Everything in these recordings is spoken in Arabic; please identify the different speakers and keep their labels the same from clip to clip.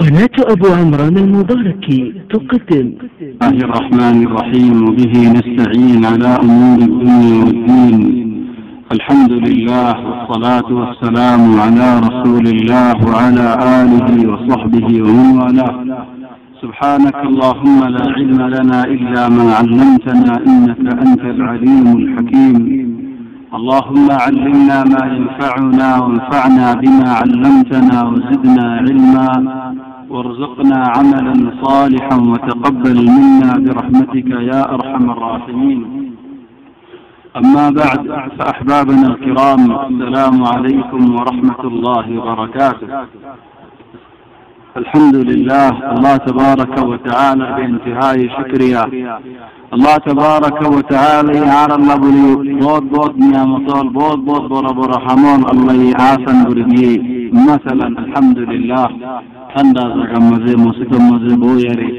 Speaker 1: قناة أبو عمران المباركي تقدم.
Speaker 2: الله الرحمن الرحيم وبه نستعين على أمور الدنيا والدين. الحمد لله والصلاة والسلام على رسول الله وعلى آله وصحبه ومن والاه. سبحانك اللهم لا علم لنا إلا ما علمتنا إنك أنت العليم الحكيم. اللهم علمنا ما ينفعنا وانفعنا بما علمتنا وزدنا علما. وارزقنا عملا صالحا وتقبل منا برحمتك يا أرحم الراحمين. أما بعد فأحبابنا الكرام السلام عليكم ورحمة الله وبركاته. الحمد لله الله تبارك وتعالى بانتهاء شكريا. الله تبارك وتعالى على الله بلي بود بود نعمة بود بود برا برا حمون الله عافن بردي مثلا الحمد لله. تندا زغمزه موسيقى مزه بويري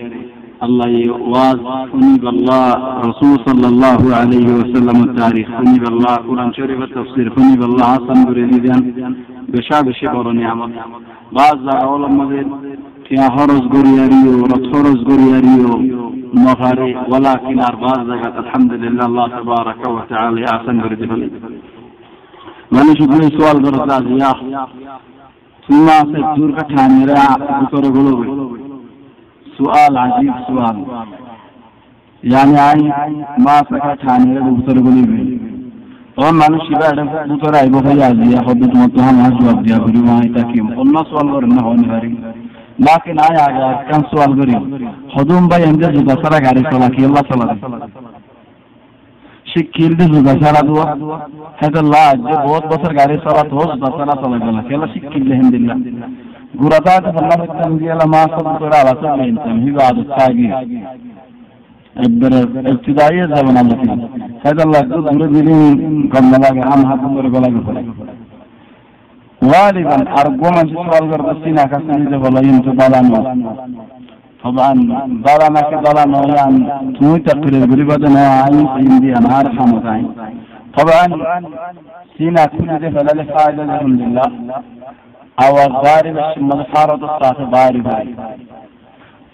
Speaker 2: الله واز فني بالله رسول صلى الله عليه وسلم التاريخ فني بالله قرآن شريف التفسير فني بالله حسن بردي بشاب شبر نعمة بعض زغول مزه كيا هرز غرياريو رت هرز غرياريو مغاري ولكن أرباز زغت الحمد لله الله تبارك وتعالى أحسن بردي من شكري سؤال برزاز يا सीमा से दूर का ठानेरा करे बोलोगे सुआल अजीब सुआल यानी आई माँ से का ठानेरा दूसरे बोलोगे তখন মানুষ শিবা ভূতর আইব ভাই আজিয়া হবে তোমার তো আমার জবাব দিয়া করি মা এটা কি অন্য সওয়াল করেন না হন হারি লাকিন আয় আগে কাম সওয়াল করি হদম ভাই এমজে জুতা সারা গাড়ি চলা কি আল্লাহ চলা शिकिल दे जुगा सारा दुआ है तो ला जे बहुत बसर गारे सारा तो बसरा तो लगा ला केला शिकिल ले हम दिला गुराता तो अल्लाह तम गेला मा सब करा ला सब इन तम ही बात तागी अदर इब्तिदाई जबान अल्लाह है तो अल्लाह तो दूर दिली कम लगा के हम हाथ में गला के غالبا ارجو من سؤال غرب السنه كسنه بلا ينتبه لنا طبعا بلانا كبلانا يعني توي تقرير بريبادنا عين عندي أنا عارف عين طبعا سينا كل ده فلا فائدة الحمد لله أو غارب الشمال حارة الصاف غارب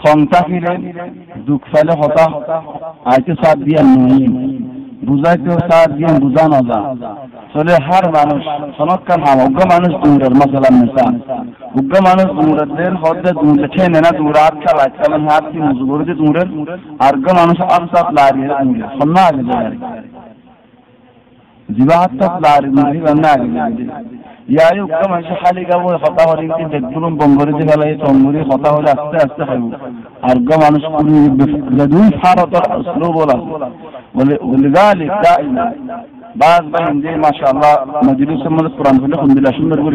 Speaker 2: কমতাকিলে দুঃখ ফেলে হতা আইতে সাথ দিয়ে নহিম বুঝাইতেও সাথ দিয়ে বুঝানো যা চলে হার মানুষ সনৎকার হাম অজ্ঞ মানুষ দূরের মশালার নেশা অজ্ঞ মানুষ দূরের হদ্দে দূরে ঠেনে না দূরে হাত খেলা খেলেন হাত কি মুজু করে দূরের আর্গ মানুষ আফসাত লারিয়ে দূরে সন্না আগে যায় জিবা হাত লারি দূরে সন্না আগে ইয়াই উক্ত মানুষ খালি গাবো কথা হলে কি দেখগুলো বঙ্গরি যে গেলে চঙ্গুরি কথা হলে আস্তে আস্তে খাইব আর্গ মানুষ দুই ফারতর স্লো বলা বলে ولذلك دائما بعض بين دي ما شاء الله مجلس من القرآن في الحمد لله شنو نقول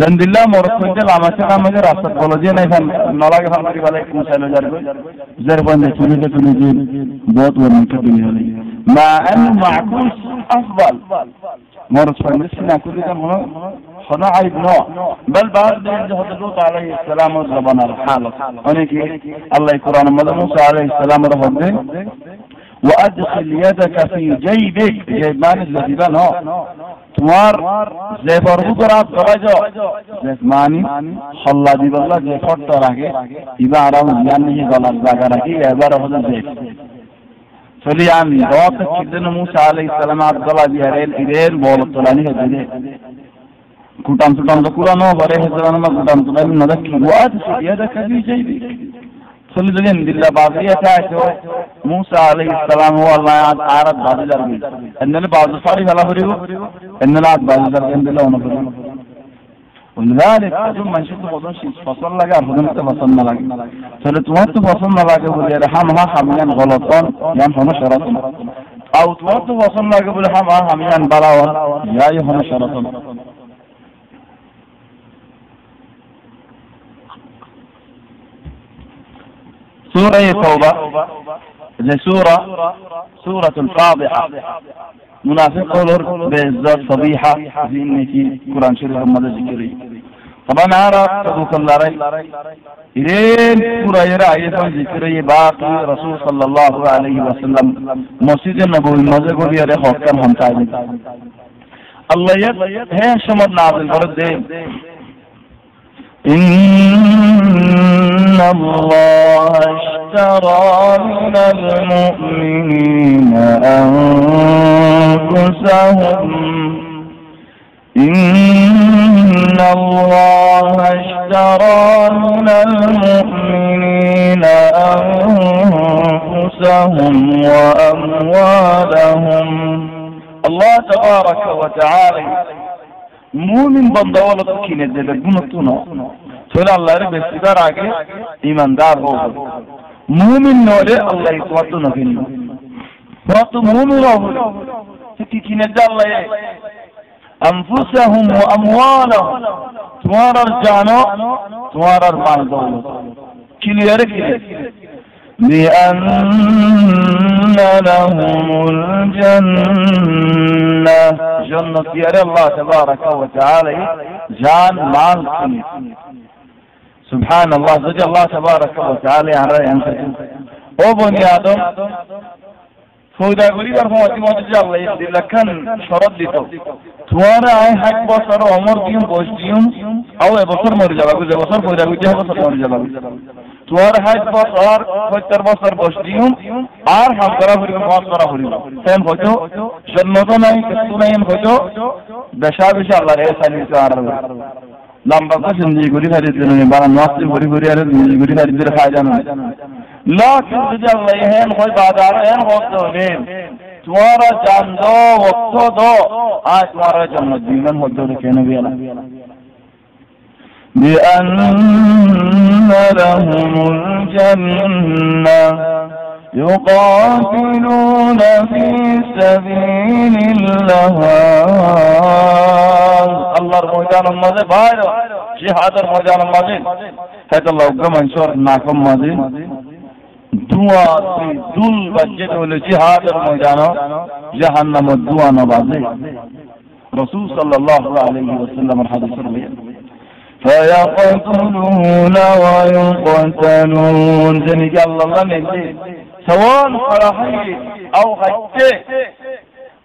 Speaker 2: জন্দিল্লা মরত পয়েন্টে লামাছে লামাছে রাস্তা বলো যে নাই ফান নলাগে ফান করি ফেলাই কোন সাইলে যার জের পয়েন্টে কুলিতে কুলিতে বহুত বর্ণিত দুনি ফেলাই মা আন মাকুস আফদাল مرت فمسنا كل ده هنا عيب نوع بل بعد ذلك لوط عليه السلام وزبنا الحالة هناك الله يقرأنا مدى موسى عليه السلام رفض وأدخل يدك في جيبك جيب مان الذي بنا তোমার যে পর্বতরাজ করাইছ মানি হল্লা দিবল্লা যে ফর্ত রাখে ইবা আরাম জ্ঞান নিয়ে গলার জায়গা রাখি, এবার হলেন দেখ চলি আমি দশ কিদিন মুসা আলাই ইসলাম আর গলা বিহারের ইরের বল তোলানি হয়ে দে কুটাম টুটাম তো কুড়ানো বলে হেসে গুটাম তোলানি নদা কি ওয়াদ দেখা দিয়ে যাইবে في جيبك صلي دلين بالله بعضية تاعته موسى عليه السلام هو الله عارض بعض الأربين إننا بعض الفاري فلا فريقه إننا بعض الأربين بالله ونفرقه ولذلك ثم نشوف فضل شيء فصل لك فصل لك. فلتوات فصل لك وليرحمها حميا غلطان يعني هم شرطا أو توات فصل لك بالحمها حميا بلاوا يا هم شرطا سورة توبة. زي سورة سورة الفاضحة. منافق قولر بالذات صبيحة في إنك قرآن شريف مدى ذكري. طبعا عرب تبوك الله ري إلين سورة يرى أيضا ذكري باقي رسول صلى الله عليه وسلم. مسجد النبوي مزه قول يرى خوكم هم تعلم الله يد هي شمر نازل فرد إن الله اشترى من المؤمنين أنفسهم إن الله اشترى من المؤمنين أنفسهم وأموالهم الله تبارك وتعالى مؤمن بندولة كنا دلقنا তাহলে আল্লাহর বেশি করার আগে ইমানদার হোক মুমিন নলে আল্লাহ তোমার তো নকিন তোমার তো মুমিন হলো কি কিনে দে আল্লাহ أنفسهم وأموالهم তোমার আর জানো তোমার আর মাল দৌলত ক্লিয়ার ক্লিয়ার بأن لهم الجنة جنة يا الله تبارك وتعالى جان مال سبحان সুহান আল্লাহ যদি আল্লাহ তাহলে আমরা ও বনি আদম সৌদা গরিবার মতি মত আল্লাহ দিলাকান শরৎ দিত। তোমার আয় হাক বছর অমর দিন বস দিন আও এবছর মরে যাবা, যে বছর কইরা গুজে বছর মরে যাবা। তোমার হাত বছর সত্তর বছর বস দিন আর হাম করা হইব মত করা হইব সেন হইতো, জন্মত নাই কিছু নাই হইতো। বেশা বেশা আল্লাহ রে সালিম তো আর lamba ko sin ji guri hari dinu bara nasti guri guri hari dinu guri hari dinu fayda na lakin যদি আল্লাহ হেন হয় বাজার হেন হতো নেন তোমারা জান দো ওক্ত দো আজ তোমারা জন্য জীবন হতো কেন বিয়ালা بأن لهم الجنة يقاتلون في سبيل الله আল্লাহর ময়দানের মাঝে বাইর জিহাদের ময়দানের মাঝে হয়তো লগ্ন মঞ্চর নাকম মাঝে ধোঁয়া দুল বাজে হলে জিহাদের ময়দান জাহান্নাম ধোঁয়া না বাজে রসুল সাল্লাল্লাহু আলাইহি ওয়াসাল্লামের হাদিসের فيقتلون ويقتلون. زني الله نبي سواء فرحي أو غتي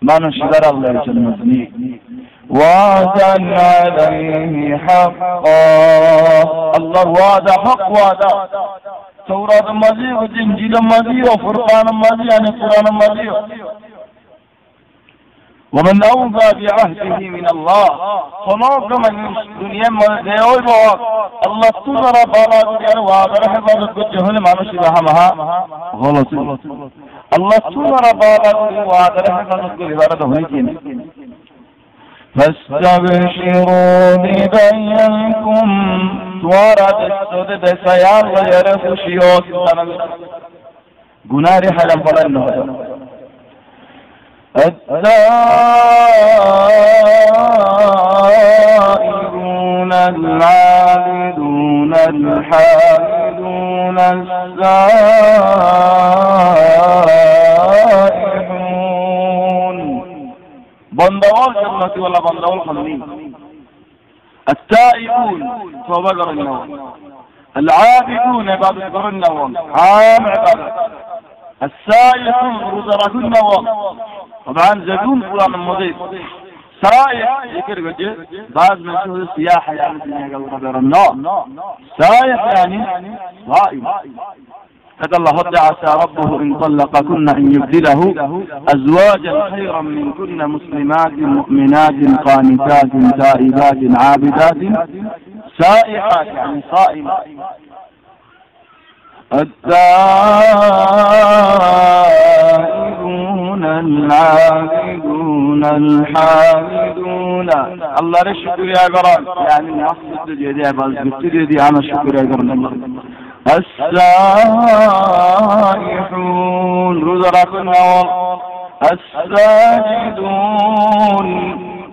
Speaker 2: ما نشغل الله جنة وعدا عليه حقا. الله وعد حق وعد. توراة ماضي وإنجيل ماضي وفرقان ماضي يعني قرآن ماضي ومن أوفى بعهده من الله صنوك من دنيا مزيوي بوك الله تنظر بالا دنيا وعبر حفظت بجهل ما نشبه همها غلط الله تنظر بالا دنيا وعبر حفظت بجهل ما فاستبشروا ببينكم ورد السد بسيار ويرف شيوخ گناہ حرم فلن هذا التائبون العابدون الحامدون السائحون بندوال جنة ولا بندوال خلنين التائبون توبة قرنوا العابدون عبادة قرنوا عام عبادة السائحون رزرة النوام طبعا زدون فلان المضيف سائح ذكر وجه بعض من شهور السياحة يعني قبل النار سائح يعني صائم قد الله عسى ربه إن طلقكن أن يبدله أزواجا خيرا من كن مسلمات مؤمنات قانتات تائبات عابدات. سائحات يعني صائمات التائبون العابدون الحامدون. الله الشكر يا قران يعني المقصد يدي عباد بالتريدي عن الشكر يا قران الله السائحون. النوم الساجدون.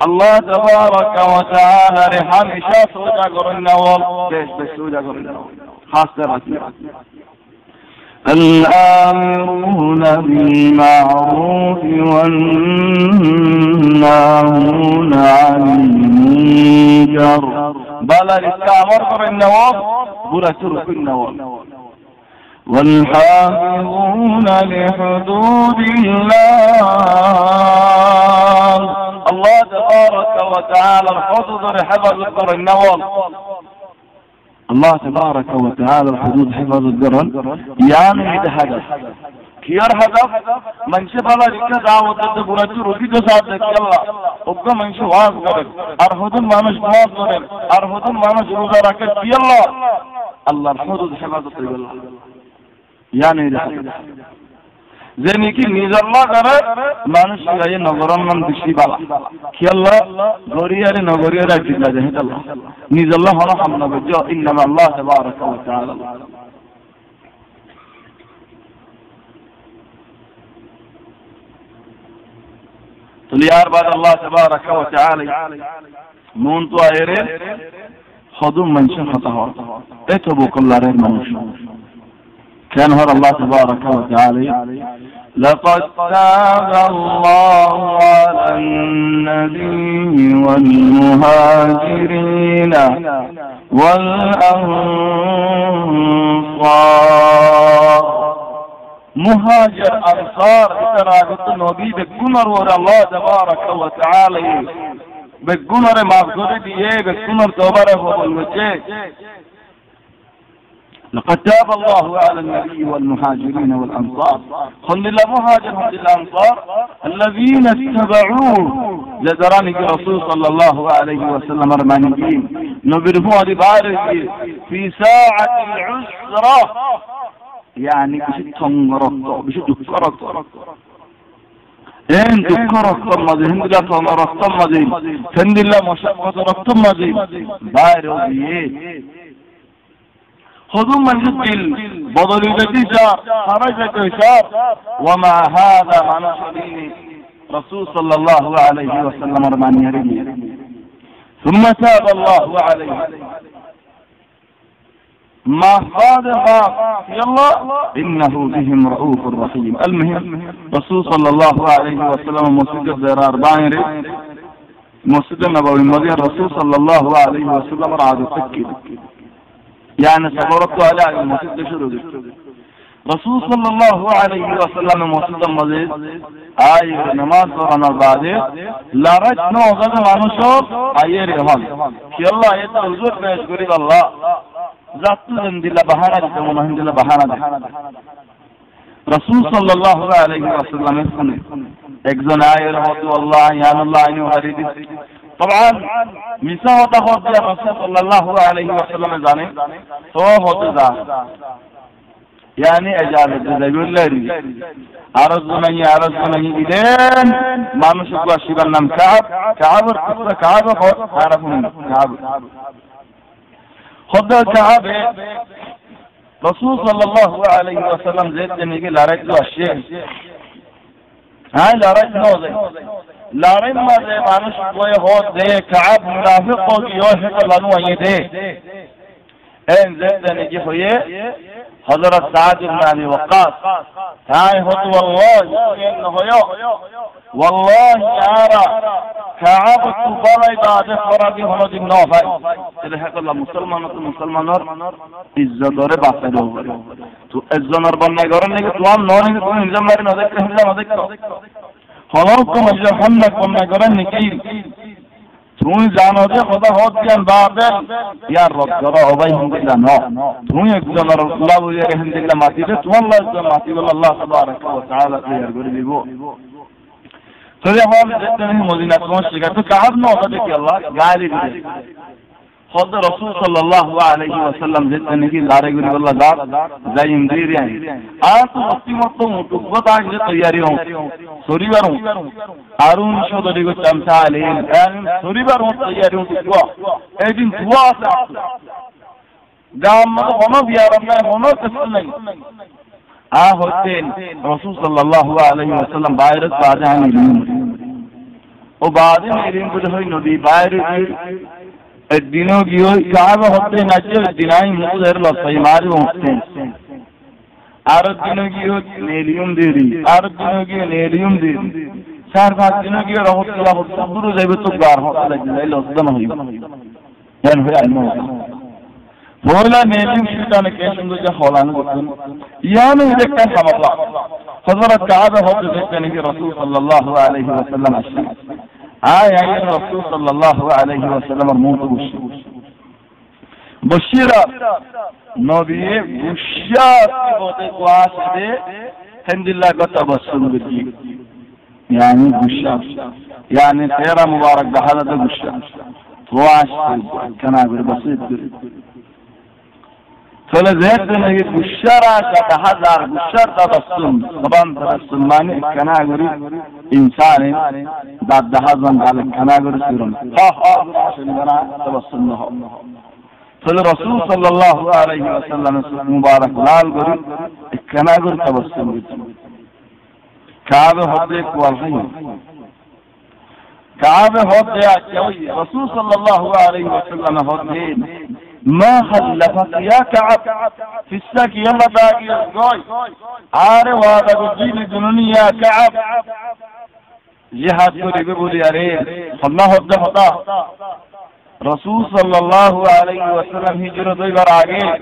Speaker 2: الله تبارك وتعالى رحم شاف وجا قرن النوم ليش بس وجا قرن النوم خاص درجة الآمرون بالمعروف والناهون عن المنكر. بل الاستعمار النواب بلا ترك النواب. والحافظون لحدود الله. الله تبارك وتعالى الحدود لحفظ النواب. الله تبارك وتعالى الحدود حفظ الدرن يعني هذا هدف. كيار هدف. من شبه لك دعوة الدبرة رفيد صادق يلا وبقى من شو واز قرن أرهدون ما مش واز قرن أرهدون ما مش روزا ركت يلا الله الحدود حفظ الله يعني هذا هدف. যে নাকি নিজ আল্লাহ করে মানুষ নগরের নাম বেশি বালা। কি আল্লাহ? গরিয়ারে নগরিয়ারে জিল্লা যে আল্লাহ। নিজ আল্লাহ হল আল্লাহ তুলিয়ার বাদ আল্লাহ তাবারাক ওয়া তাআলা। মন তো আয়েরে হদুম মানুষ হতা হওয়া। তাই তো বকল্লারের মানুষ। هذا الله تبارك وتعالى. لقد تاب الله على النبي والمهاجرين والأنصار. مهاجر أنصار تراجت النبي بكنر ور الله تبارك وتعالى. بكنر مغفرة ديه بكنر توبره وبالوجه لقد تاب الله على النبي والمهاجرين والأنصار. خل مهاجر خل الأنصار الذين اتبعوه. لدراني رسول صلى الله عليه وسلم رمانيين نبرفوا لبارك في ساعة العسرة. يعني بشد تنغرق بشد دكرق إن دكرق طمدي هند لا تنغرق طمدي هند لا مشقة طمدي بارو بيه خذوا من الدل بدل الجزاء خرجت إشار ومع هذا ما نشرين رسول صلى الله عليه وسلم رمان يرمي ثم تاب الله عليه. ما صادق يلا. إنه بهم رؤوف رحيم. المهم رسول صلى الله عليه وسلم مسجد زرار بايري مسجد النبوي مدين رسول صلى الله عليه وسلم رعد تكيد يعني صبرت على المسجد شروع رسول صلى الله عليه وسلم مسجد مزيد آي نماز قرآن بعد لارج نو غد মানুষর আয়ের হল কি আল্লাহ এটা হুজুর পেশ করি আল্লাহ জাতু দিলা বাহানা দিতে মনে দিলা বাহানা রাসূল সাল্লাল্লাহু আলাইহি ওয়াসাল্লামের শুনে একজন আয়ের হতো আল্লাহ ইয়া আল্লাহ আইনু হারিদি طبعا মিশা হতা হতে রাসূল সাল্লাল্লাহু আলাইহি ওয়াসাল্লাম জানে তো হতে যা yani ejalet de gölleri arzunayı arzunayı giden মানুষ শিবার নাম কাব কাবর কসরা কাব হারাফুন কাব খোদা কাবে রসুল সাল্লাল্লাহু আলাইহি ওয়াসাল্লাম যে নিগে লড়াই তো আসে হ্যাঁ লড়াই নয় لارن ما ده مانوش کوئی هو ده کعب منافق و یو شکل لنو ای ده این زد نجی خویه حضرت سعد بن ابي وقاص هاي هو والله انه يو والله يارا كعب تبالي بعد فرادي هنو دي نوفاي تلي حق الله مسلمان تو مسلمانار عزت داره باقی دو تو عزت نار بن نگارن نگه تو هم نار تو انجام ماری نذکر انجام نذکر خلاصكم جهنمكم نگران نگیر তুমি জানো যে খোদা হত জ্ঞান বাপের ইয়ার রব করা অবাই হন দিলা ন তুমি একজন আল্লাহ বুঝে রেখেন দিলা মাটিতে তোমার একজন মাটি বলে আল্লাহ তাবারাক ওয়া তাআলা তৈরি করে দিব তবে হল যেতে মদিনা তোমার শিখা তো কাহাব ন ওটা কি আল্লাহ গালি দিবে خود رسول صلى الله عليه وسلم جتنے کی لارے گری والله دار زائم دیر يعني آن تو وقتی مطلب مطلبت آج جے تیاری ہوں سوری بار ہوں آرون شو دری کو چمتا علیہ سوری بار ہوں تیاری ہوں دعا اے دن دعا سے دام ہونا بیارم میں ہونا کسل نہیں آ ہوتے رسول صلی اللہ علیہ وسلم বাইরে বাজে আমি ও বাজে মেরিন বুঝে হই নদী বাইরে دینوں کی ہو صاحب ہفتے ناچے دینائی مقدر لطفی ماری ہفتے عرب دینوں کی ہو نیلیم دیری عرب دینوں کی ہو نیلیم دیری شہر فات دینوں کی ہو رہت اللہ خود صبر و زیبت تو گار ہو اللہ جلالہ اللہ صدن ہوئی یعنی ہوئی علم ہوئی بولا نیلیم شیطان کیشن دو جا خولانے گتن یعنی دیکھتا ہم اللہ حضرت کعب ہفتے دیکھتے نبی رسول صلی اللہ علیہ وسلم اشتر آه آیا این رسول صلی الله عليه وسلم سلم موضوع بشیرا نبی بشار کی بوده واسطه ہندلہ کو تبسم کی یعنی يعني گشا یعنی يعني تیرا مبارک بہادر گشا واسطه کنا نجي بشارة كتحذر بشار تبسم طبعا تبسم معنى كنابر إنسان بعد دهزن على كنابر سيرون ها ها عشان نها فالرسول صلى الله عليه وسلم مبارك لال قريب كنابر تبسم كعبة هديك والغي كعبة هديك رسول صلى الله عليه وسلم هدين ما خلفك يا كعب في السك يلا باقي غوي عارف هذا قديم الدنيا يا كعب. لهاد قريب يا عليه الله الدفطة رسول صلى الله عليه وسلم هجر ضيبر عقيل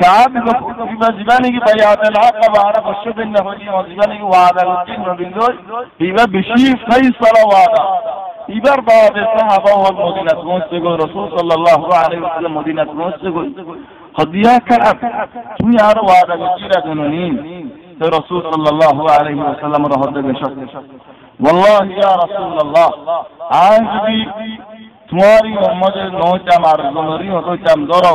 Speaker 2: كان كعب في مزمانه بيان العقب عرف الشد انه في مزمانه وعلى الدين وبالله بما بشيف فيصل واقع يبر باب الصحابة هو مدينة موسى رسول صلى الله عليه وسلم مدينة موسى قد يا كعب توي عرو هذا بشيرة نونين رسول صلى الله عليه وسلم رهد بشكل والله يا رسول الله عاجبي تواري محمد نوتام عرزمري وتوتام درق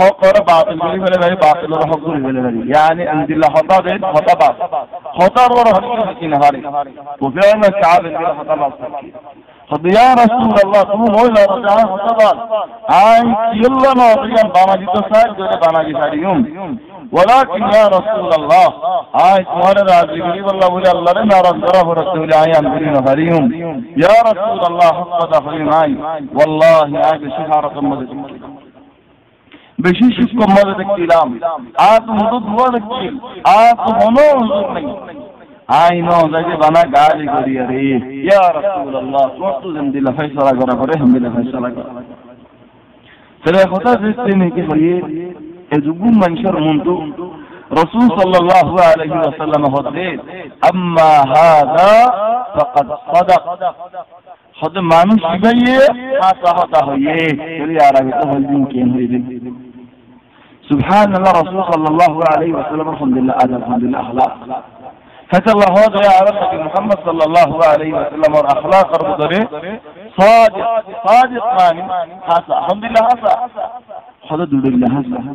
Speaker 2: حق باطل بلی بلی بلی باطل اور حق بلی بلی بلی یعنی عند الله خطأ دید خطأ باط خطأ اور حق کی نهاری وفي أن الشعب عند الله خطأ باط قد يا رسول الله تم مولا رجع خطأ آي يلا نوضيا باما جيتو سايد جوده باما جي ساريوم ولكن يا رسول الله آي تمہارے راضی گری والله بولے اللہ نے ناراض رسول آئی ہم گری نہریوم یا رسول الله حق دخلین آئی والله آئی بشحارة مدد. বেশি সূক্ষ্ম মজা দেখছিলাম আর তো হুদুদ হুয়া দেখছি আর তো হনো হুজুর নেই আই নো যাইতে বানা গালি করি আরে ইয়া রাসূলুল্লাহ কত জিন্দিলা ফয়সালা করা করে হামদিলা ফয়সালা করা তাহলে কথা দিতে নেই কি হইয়ে এ যুগুম মানুষের মন্তু رسول صلى الله عليه وسلم হতে أما هذا فقد صدق خود মানুষ শিবাইয়ে হাসা হতা হইয়ে চলি আর আগে তো হলদিন কেন হইদিন سبحان الله رسول صلى الله عليه وسلم الحمد لله هذا الحمد لله أخلاق فكر الله هذا يا عرفك محمد صلى الله عليه وسلم والأخلاق الرضري صادق صادق ماني هذا الحمد لله هذا دول الله هذا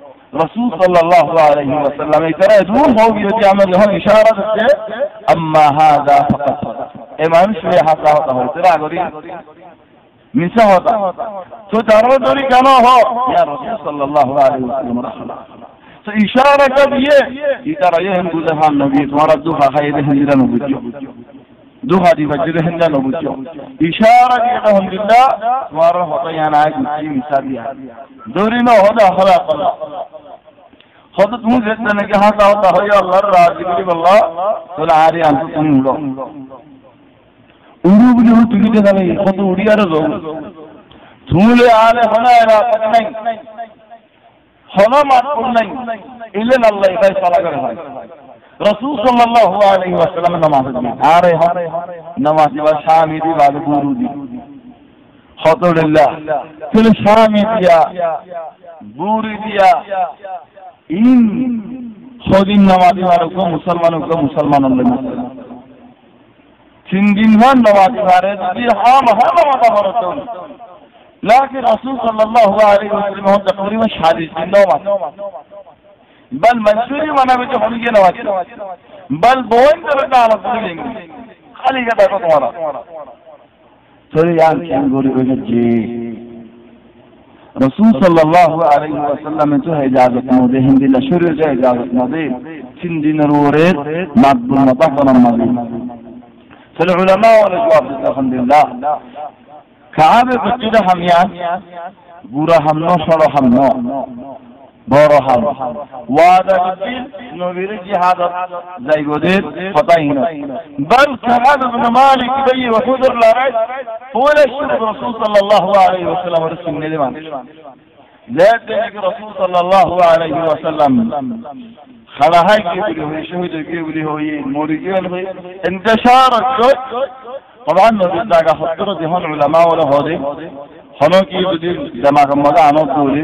Speaker 2: رسول صلى الله عليه وسلم ایتره دور خوبی رتی عملی هم إشارة؟ أما هذا فقط. إيه امام شوی حقا ہوتا ترى ترا من منسا ہوتا تو تارو دوری کنا ہو یا رسول صلى الله عليه وسلم رحمة. اشاره کب يترى ایتره قدها النبي گزہان دوها تمہارا دوحا خیر بجو دوها دي فجره هنده نبوتيو إشارة لهم بالله لله وطيانا عيد مسيح دوري نوه هدا خلاق الله কত তুমি দেখলে নাকি হ্যাঁ তাও তাহলে আল্লাহর রাজি বলি বললা তাহলে আরে আনতো তুমি উড়ো উড়ু বলি হল তুমি জানি কত উড়ি আর যাও ধুলে আরে হনা এরা কত নাই হনা মারপুর নাই ইলে আল্লাহ ইবাই সালা করে হয় রসুল সাল্লাল্লাহু আলাইহি ওয়াসাল্লাম নামাজ আরে হন নামাজ দিয়া বুরি দিয়া ان سعودی نوازی والوں کو مسلمانوں کو مسلمان اللہ مسلم چندین وان نوازی والے جی ہم ہم نوازہ برتوں لیکن رسول صلی اللہ علیہ وسلم ہم تقریباً شادی دن نوازی بل منصوری منا بھی تو ہم یہ نوازی. بل بوئن کا تو بتا علاق دلیں گے خالی جدا کو تمہارا تو یہاں کیا گوری بجت جی. رسول صلى الله عليه وسلم تو اجازت موده هندي لشور جا اجازت موده تين دين روريد مقبول مطفن المضي فالعلماء والجواب الحمد لله كعابة بجد هميان بورا همنو شرو همنو برهان وهذا الدين نوير الجهاد زي زيغودير فتاين بل كعب بن مالك بي وحضر لارد هو الشرب رسول صلى الله عليه وسلم ورسل من الإمام ندمان لذلك رسول صلى الله عليه وسلم؟ خلاهاي كيبلي هو شهد كيبلي هو مورجي انتشار الجد طبعا بالله حضرت هون علماء ولا هودي هنوكي بدي دماغ مدعنا طولي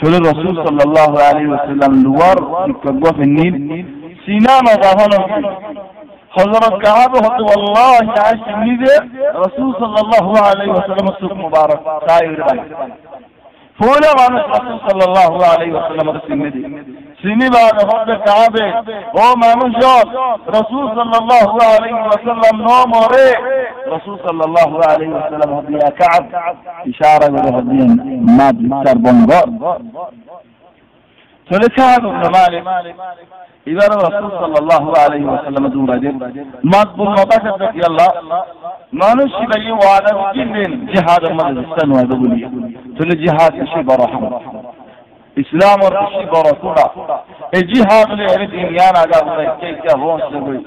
Speaker 2: سول الرسول صلى الله عليه وسلم دوار يكبوه في النيل سينام ظهره حضرت كعب حتى والله عاش النيل. رسول صلى الله عليه وسلم السوق مبارك. سائر بني. فولا ما رسول صلى الله عليه وسلم السنة شنيبا لفضل الكعبة هو ما منشر رسول صلى الله عليه وسلم نوم وري رسول صلى الله عليه وسلم هدية كعب. إشارة لهدين ما بيكتر بنغر فلكان ابن مالك. إذا رسول صلى الله عليه وسلم دور دين مضبوط مباشر يا الله. ما نشي بي وأنا جهاد المدرسة وهذا بني فالجهاد شي برحمه اسلام اور خوشی بڑا تھوڑا اے جی ہاتھ لے ہر دیمیان آگا ہوئے ہے کیا کیا ہو اس نے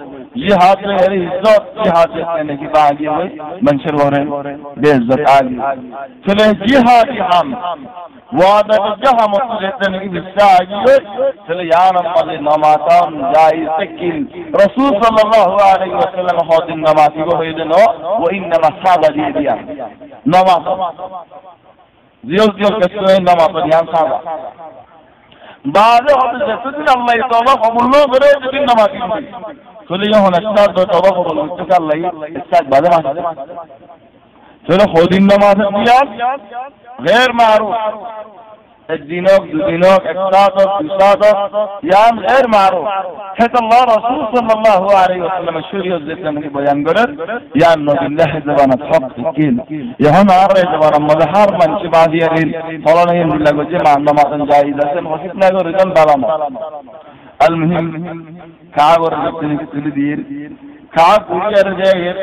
Speaker 2: یہ ہاتھ لے ارے عزت یہ ہاتھ لینے کی با آگی ہوئی منشر ہو رہے ہیں، بے عزت آگی چلے جی ہاتھ ہم۔ وعدہ جہاں مطلب لینے کی بسا آگی ہوئی چلے، یا نماز نماتا جائی سکین رسول صلی اللہ علیہ وسلم خود نماتی کو ہوئی دنو وہ انما صحابہ دیا نماز۔ زیو زیو کسو کسوئے نما پر یان سادا بعض حد سے سجن اللہ توبہ قبول نو کرے لیکن نما کی ہوئی چلے یہ ہونا اشتار دو توبہ قبول نو چکا اللہ اشتار بعد ماں چلو خود ان نما سے غیر معروف الدينوك دودينوك اكساتك دوساتك يعني غير معروف. حيث الله رسول صلى الله عليه وسلم الشوري والزيت لما بيان قرر يعني نبي الله زبانة حق تكين. يهون عرى زبانة مظهر من شبه ديارين فلانا يمدي لك جمع نماط جائزة وفتنا رجل بلاما المهم كعب ورزقتني كتل دير كعب قولي أرجائر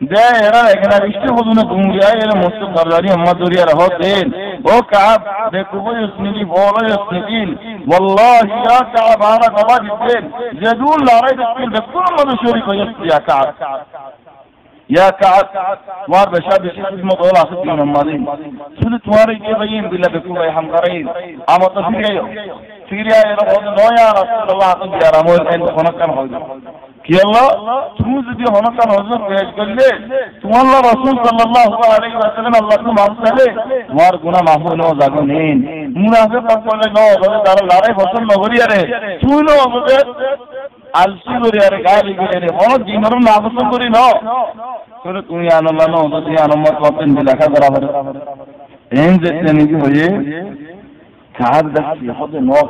Speaker 2: ده يرى لكن أبشتي خذونا قمريا يرى مستق قرداري أما دوري رهو دين او كعب بكبو يسندي بولا يسندين والله يا كعب أنا قضاء الدين جدول لا رأيت الدين بكل ما بشوري فيسندي يا كعب يا كعب مار بشاب بشيء اسمه طول عصد من الماضي سود تماري كي بيين بالله بكو بي هم قرين اما تفيريا فيريا يا رب نويا رسول الله قد يا رمول ان خنقا حوزي তুমি যদি হনকান হজর পেশ করলে তোমার রসুল সাল্লাল্লাহু আলাইহি ওয়াসাল্লাম আল্লাহকে করে তোমার গুনাহ মাফ হলো জাগো নেন মুনাফিক বলে ন বলে তারা লড়াই নগরি আরে তুই ন আলসি করি আরে গালি করে রে হন দিনর পছন্দ করি ন করে তুমি আনল্লাহ ন তো তুমি আনম্মত করতেন লেখা করা হবে নাকি হয়ে কার নক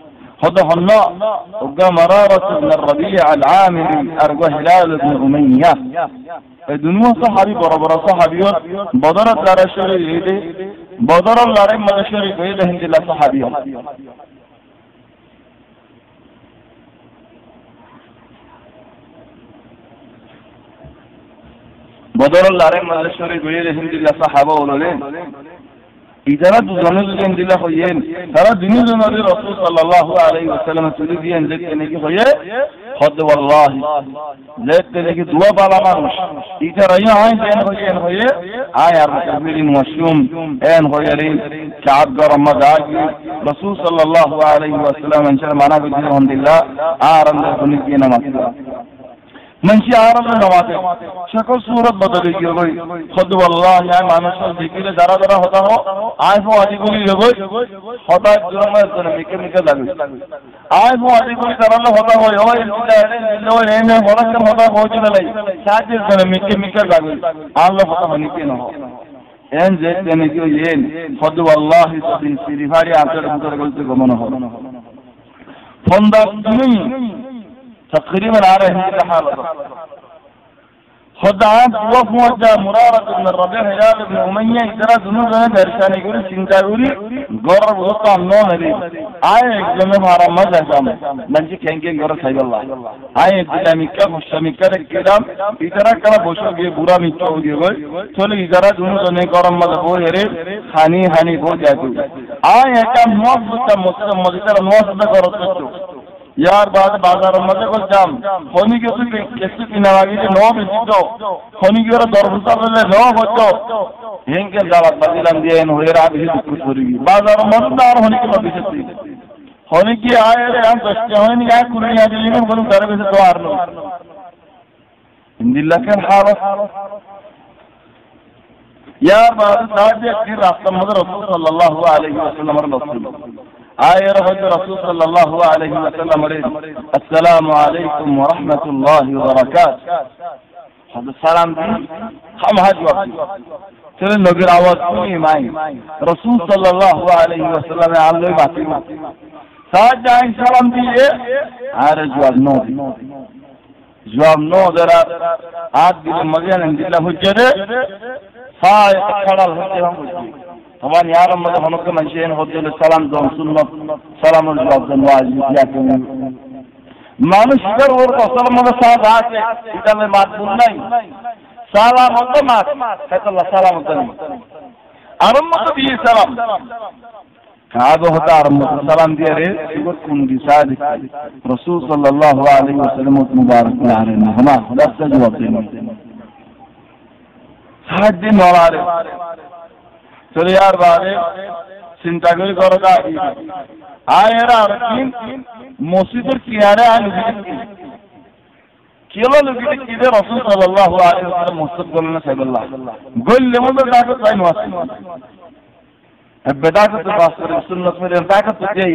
Speaker 2: هذا الله وقا مرارة بن الربيع العامري أرجو هلال بن أمية. دنوا صحابي برا برا صحابي بدرت لارا شري يدي بدر لارا ما شري يدي هندي لا صحابي. بدر لارا ما شري يدي هندي لا صحابة ولولين. إذا رد زمان كان دي لأخو يين فرد نزنا دي رسول صلى الله عليه وسلم تريد ين ذلك نجي خوية خد والله. ذلك نجي دوا بالا مرمش إذا إيه إيه رأينا عين دي أنخو يين خوية آي عرم كبيرين آه وشيوم أين خوية لين كعب إيه قرم مدعاكي رسول صلى الله عليه وسلم إن شاء الله معنا بجيه الحمد لله آرم دي آه نجي نمسوا منشی آرام نے نوازے شکل صورت بدلی گی گئی خود واللہ یہاں مانشن ذکر ذرا ذرا ہوتا ہو آئے فو آدھی گلی گئی ہوتا جرم ہے تو نمی کے نکل لگی آئے فو آدھی گلی ذرا نہ ہوتا ہو یو انتظار ہے میں ہوتا کر ہوتا ہو چنے لئی ساتھ اس نمی کے نکل لگی آن لو فتح ہونی کے نہ ہو این زید یعنی کہ یہ خود واللہ سبین سیری فاری آنسر مطلق گلتے گمنا ہو فندہ تمہیں تقريبا على هذه الحالة خدعات وفوة مرارة بن الربيع هلال بن أمية إدرا ذنوبنا درشان يقول سنتا يقول قرب وطع النون لي آية إجلمي مارا مزا سام منجي كنجي قرب سيد الله آية إجلمي مكة خشة مكة الكلام إدرا كلا بوشو جي بورا مكة وجي قول تولي إدرا ذنوبنا قرب مزا بو هري خاني خاني بو جاتو آية كم موفتا مسلم مزيدر موفتا قرب تشو Yarbaada baazarumada qolcham foni kesu kesu inawagide no bisito foni gira dorbusarle no hocho henkel dalat badilam diye no hera bihi kusurigi baazarumada dar honi ke babisati honi ki aaye re am dashte honi ga kurni adili no bolum darbe se doarno indillakal haras yarbaada saade ki rastamada rasul sallallahu alaihi wasallam rasul آية رسول صلى الله عليه وسلم رئيس. السلام عليكم ورحمة الله وبركاته حضر السلام دين خم حد وقت. ترن نبير عوض كوني معين رسول صلى الله عليه وسلم عليه بعتيما ساعد جائن سلام دين إيه عارة جواب نو دي جواب نو درا عاد دي مزيان اندلا حجر ساعد خلال حجر هم طبعا yaran mada honuka mansheen hodel salam don sunnat salamul jawab don wajib yakin মানুষ শিকার ওর সালাম মধ্যে সাদ আছে এটা আমি মাতবুল নাই সালাম মতো মাত সাইতাল্লাহ সালাম মতো নেই আরম্ভ তো দিয়ে সালাম কাগো হতা আরম্ভ সালাম দিয়ে রে সিগত কোন দিশা দিছে রাসূল সাল্লাল্লাহু আলাইহি ওয়াসাল্লাম মুবারক আলাইহি না হামা দাসটা জবাব দেন সাত দিন চলিয়ার বারে চিন্তা করে করো আয় এরা আর কি মসজিদের কিনারে আয় লুকিয়ে কেলো লুকিয়ে কিনে রসুল সাল্লাহ মসজিদ করলেন সাইবুল্লাহ? গল্লে মধ্যে তাকে তাই নয় বেদাকত বাস করে, সুন্নত মেরে তাকত দেই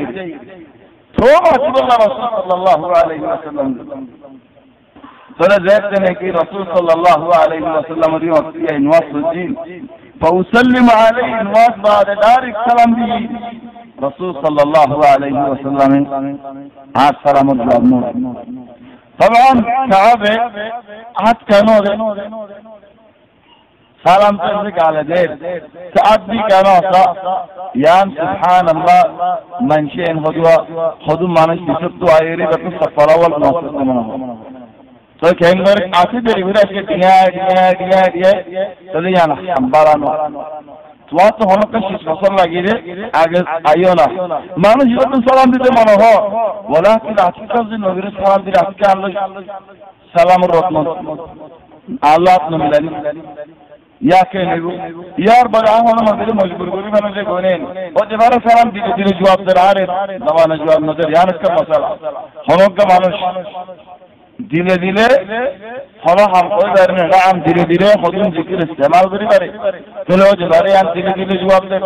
Speaker 2: তো রাসূলুল্লাহ সাল্লাল্লাহু আলাইহি ওয়াসাল্লাম। তাহলে দেখতে নাকি রসুল সাল্লাল্লাহু আলাইহি ওয়াসাল্লাম রিওয়াত ইয়া নওয়াসুদ্দিন فأسلم عليه الناس بعد ذلك سلام به. رسول صلى الله عليه وسلم عاد سلام الله طبعا كعبة عاد كانوا سلام تنزك على دير تعدي كانوا يان سبحان الله من شيء هدوء هدوء ما نشي سبتو عيري بكو سفر أول ناصر તો ચેમ્બર કાફી દેરી વિરાજ કે ડિયા ડિયા ડિયા ડિયા તલે જાના સંભાળાનો સ્વાસ્થ હોનક શિશ ફસલ લાગી રે આગે આયોના માનો જીવન સલામ દીતે માનો હો વલા કે હકીકત જે નવીર સલામ દી રાત કે અલ્લાહ સલામ રહમત আল্লাহ আপনি মিলানি ইয়াকে নেব ইয়ার বড় আমার মধ্যে মজবুর করি মানে যে গোনেন ও যে বারে সালাম দিতে দিলে জবাব দে আরে নওয়ানা জবাব নজর ইয়ানক কা মশালা হনক কা মানুষ দিলে দিলে হাম করে না। আম ধীরে ধীরে হদিন জিকির ইস্তেমাল করে পারে। তাহলে ও যে বারে আম ধীরে ধীরে জবাব দে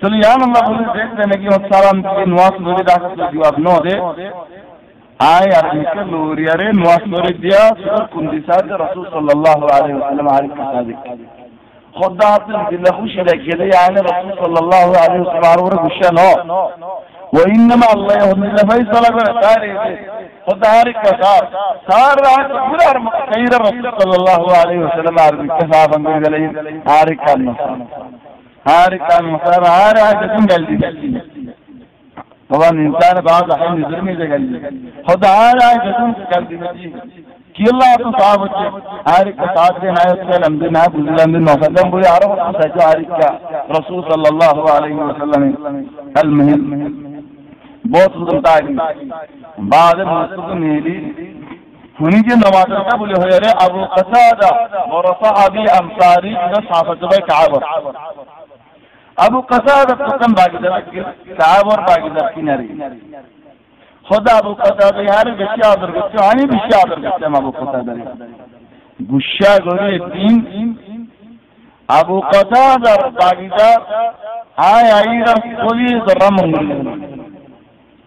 Speaker 2: তাহলে ইয়ান আল্লাহ বলে দেখতে নাকি ও সালাম দিয়ে নোয়াজ ধরে দেখা জবাব ন দে। আয় আর নিকে লোরিয়ারে নোয়াজ ধরে দিয়া সুর কুন্দি সাদ রাসূল সাল্লাল্লাহু আলাইহি ওয়াসাল্লাম আরিফ সাদিক খোদা হাতে দিলে খুশি রেখে দেয় আয়নে রাসূল সাল্লাল্লাহু আলাইহি ওয়াসাল্লাম আর وہ انما اللہ نبی صلی اللہ علیہ وسلم فتحارک کا سار سار رہا تو پورا وسلم عربی کے صاحب انگریز علیہ حارک کا نصر حارک کا نصر حارک کا نصر حارک طبعا انسان بعض احيان ظلمي ده قال خد على جسم قال لي کہ اللہ تو صاحب ہے ہر ایک ساتھ میں ہے اس الحمد للہ بزرگ الحمد للہ وسلم بولے عرب سچا ہر ایک کا رسول صلی اللہ علیہ وسلم المهم بہت سلطانی بعد مستقمیلی ہنی جی نماز کا قبول ہوئے رہے؟ ابو قسادہ ورفع ابی انصاری کا صحافت بے کعبہ۔ ابو قسادہ قسم باگی در کعبہ اور باقی در کناری خدا ابو قسادہ یار گشیا در گشیا ہنی ہاں آدھر در گشیا ابو قسادہ رہے گشیا گرے دین۔ ابو قسادہ باگی در آئی آئی در کلی در رمون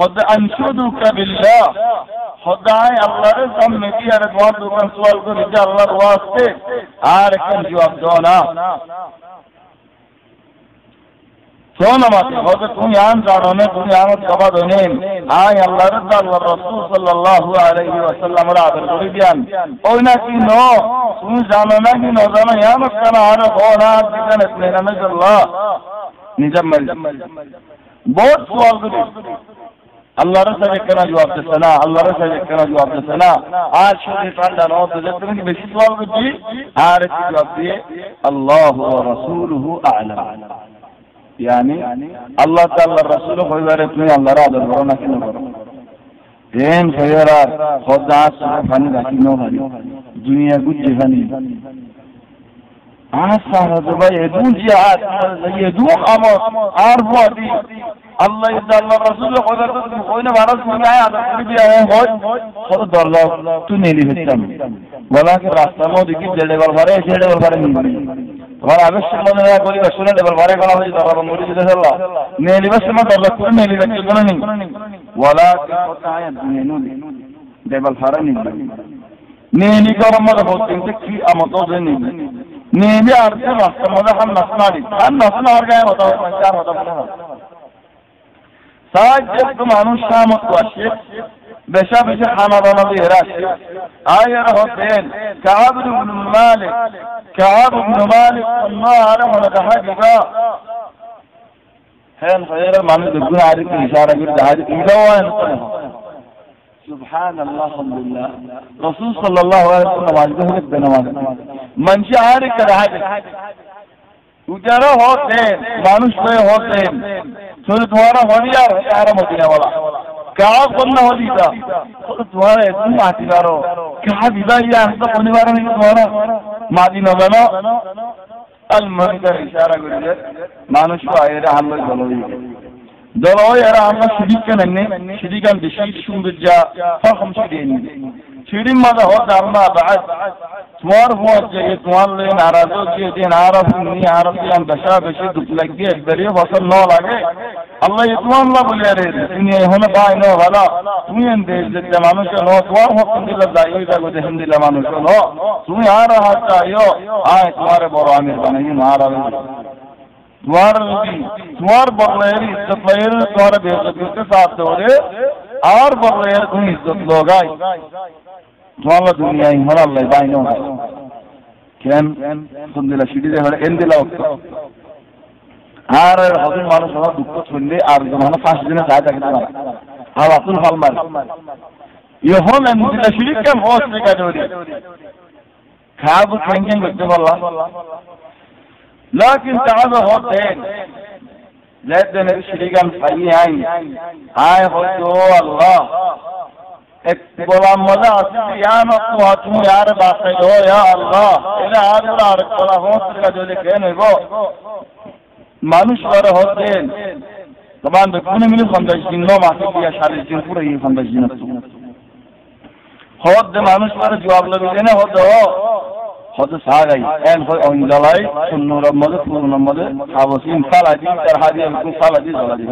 Speaker 2: خود انشدو باللہ خدا اللہ نے سب میں کیا رضوان دوکن سوال کو رجا اللہ واسطے ہر کن جواب دونا سونا مات خود تو یہاں جانو نے تو یہاں کبا دونے آئے اللہ رضا و رسول صلی اللہ علیہ وسلم را در کوئی بیان. اونا کی نو؟ سن جانو نے کی نو جانو یہاں مکنا ہر خونا جتنے سنینا نجل اللہ نجمل بہت سوال کریں আল্লাহ রসালে কেন জবাব দিচ্ছে না আল্লাহ রসালে কেন জবাব দিচ্ছে না আর শরীর ঠান্ডা ন তো যে তুমি বেশি সওয়াল করছি আর একটু জবাব দিয়ে আল্লাহ ওয়া রাসূলুহু আ'লাম يعني আল্লাহ তাআলা রাসূল কইবারে তুমি আল্লাহর আদর করো না কেন করো দেন খয়রা খোদা সুবহান রাখি নো হারি দুনিয়া Asana da bai yadu cihat, yadu ama arbu adi. Allah izle Allah Resulü kodarda da koyuna var Resulü ya da bir ya koy. Sonra darla tuneli hissem. Walakin rastlama o dikip jelde var var ya jelde var var তোমার আবেশ মনে না করি শুনে দেবার বারে করা হয়েছে তারা মরি দিতে চললা নেলি বাস তোমার দরজা খুলে নেলি বাচ্চা কোনো নেই ওয়ালা দেবাল ফারা নেই নেলি করার মতো হচ্ছে কি আমতো নেই نیمی ارسیبا سمده هم نسمانی هم نسمه ارگای و دو پنچار و دو پنچار ساج جب دو مانون حمد نظیر اشیب آیا رہو دین بن مالك. کعب بن مالك. اللہ علیہ لکہ حقيقة ہین خیر مانو دگون عارق اشارہ گر دہاری تیزا ہوا سبحان الله الحمد لله رسول صلى الله عليه وسلم عزه رب نماز من شعر كرهد উজারা হতেন মানুষ হয়ে হতেন শুধু তোমারা হরিয়ার আর মদিনা বলা কাজ বন্ধ হলিতা তোমারা এত মাটি পারো কাজ দিবা ইয়া আসতে পরিবার নাকি তোমারা মাদি নবে না আল মনিকার ইশারা করে মানুষ বাইরে হামলা চলে দিবে জলই এরা আমরা শিরিক কেন নেই বেশি সুন্দর যা ফরকম শিরিয়ে নিয়ে শিরিন মাঝে হতে আমরা বাদ তোমার হুয়ার যে তোমার লে নারাজ যে যে নারাজ নি আরব দিয়ান দশা বেশি আরে তুমি এখানে ন ভালো তুমি এন দেশ যে মানুষ ন তোমার হুকুম দিলে যাই দিলে মানুষ ন তুমি আর হাত আয় তোমারে বড় আমির বানাই মার துவாரம் துவார் பகலையர் இஷ்டத் வயர் துவார பேசத்திற்கு சாத்தோடு ஆர் பகலையருக்கும் இஷ்டத் லோகாய் துவார துணியாய் மர அல்லை பாயினோ কেন? সন্ধিলা সিটিতে হলে এন দিলা অক্ত। আর হজুর মানুষ আমার দুঃখ শুনলে আর মানে পাঁচ দিনে যায় থাকে না আর আতুল হলমার ইহন এন দিলা সিটি কেন হস নেকা খাব কেন করতে বললাম لكن تعالى هوتين زاد نبي شريكا فاي هاي هاي خدو الله بولا مزا يا نقوة تو يار باقي هو يا الله إلى هذا الأرض بولا هو سرقة جولي كين هو মানুষ করে হতেন طبعا بكون من الخمسة جنة ما في يا شهر الجن كورة هي خمسة جنة হদ মানুষ করে জবাব লবি না হদ hoto saagay en hoy on galay sunnuramade sunnuramade hawasin saladi tarhadi kun saladi saladi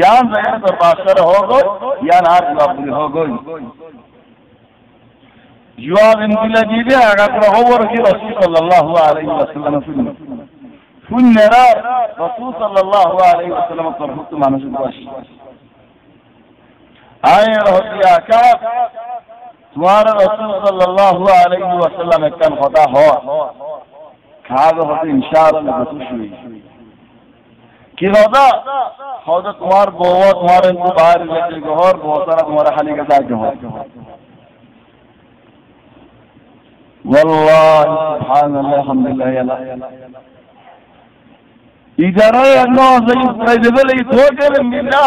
Speaker 2: yan zayn to basara hogo yan har lapuri hogo جواب انت لجيبه اگر هو رسول صلى الله عليه وسلم فن فن نرى رسول صلى الله عليه وسلم قرحت مع نشد واش آئے رہتی آکاب تمہارا رسول صلی اللہ علیہ وسلم کن خدا ہو کھاگا ہوتا انشاءت میں بسوش ہوئی کی خدا خدا تمہار بوا تمہارا ان کو باہر لیتے گو اور بہت سارا تمہارا حلی کا ذاکر ہو واللہ سبحان اللہ الحمدللہ یا اللہ ادارہ اللہ زیب قیدبل ایتوکر ملہ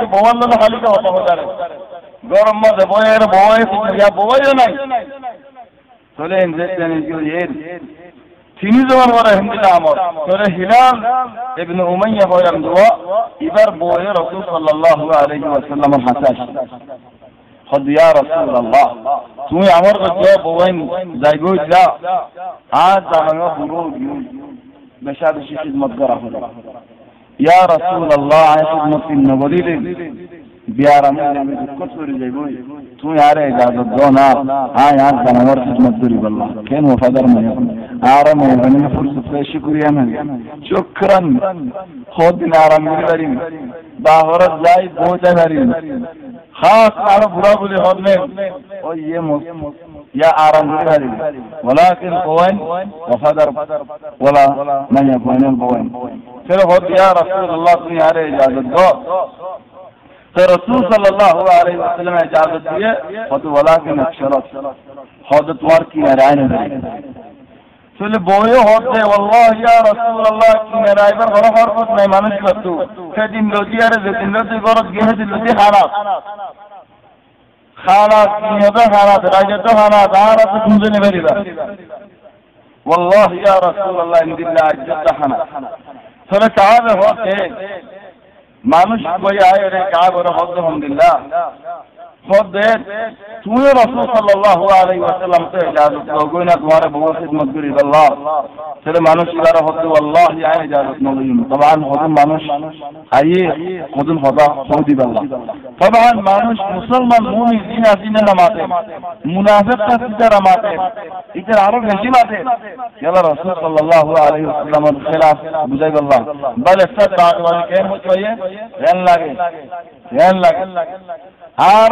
Speaker 2: তো বউয়ার না খালি কা হতো হতারে গরম মধ্যে বউয়ের বউয়াই ইয়া বউয়াই নাই চলে ইনজেকশন ইউ এর তিনি যখন বলে হিন্দিটা আমার চলে হিলাল ইবনে উমাইয়া বলেন দোয়া এবার বউয়ে রাসূল সাল্লাল্লাহু আলাইহি ওয়াসাল্লামের হাতে আসে خد يا رسول الله তুমি আমার কাছে বউয়াইন যাইগো যা আজ জামানো পুরো বেশা বেশি খিদমত করা হলো یا رسول اللہ خدمت نبوی دے۔ بیارہ مہینے میں کچھ سوری جائے بوئی تو یار اجازت دو نا۔ ہاں یار زنور خدمت دوری باللہ کین وفادر میں آرہ میں غنی فرصت سے شکریہ میں۔ شکرن۔ خود دن آرہ میں بریم باہرت جائے بہت ہے بریم خاص آرہ برا بلی خود میں۔ اور یہ مصر يا عرم كاري ولكن قوين وفدر ولا من يكون البوين فلو يا رسول الله صلى الله عليه وسلم فرسول صلى الله عليه وسلم اجازت دیے خود ولكن اكشرت نقشرت خودت وار مرعين نرائن سل بوئے ہوتے والله یا رسول اللہ کی نرائی پر غرف اور خود مہمانش کرتو کہ دن لوجی ارے دن لوجی غرف گہد لوجی حرام নিয়ত খারাপ রাইজত খারাপ আর তো খুঁজে নেবে দিবা والله يا رسول الله ان بالله عجت حنا চলে কাবে হতে মানুষ বই আয় রে কাবে হতে আলহামদুলিল্লাহ মধ্যে তুই রসুল সাল্লাহ আলাই ওয়াসাল্লাম তো ইজাজত লোগোই না, তোমার বহু খিদমত করি, আল্লাহ। ছেলে মানুষ কারও হতে আল্লাহ ইজাজত নলইম তবান হজন মানুষ আইয়ে সৌদি আল্লাহ তবান মানুষ মুসলমান, মুমিন দিনা দিনা নামাতে তা আরও বেশি মাতে রসুল বুঝাই বললাম, বলে কেন হচ্ছে লাগে লাগে। আর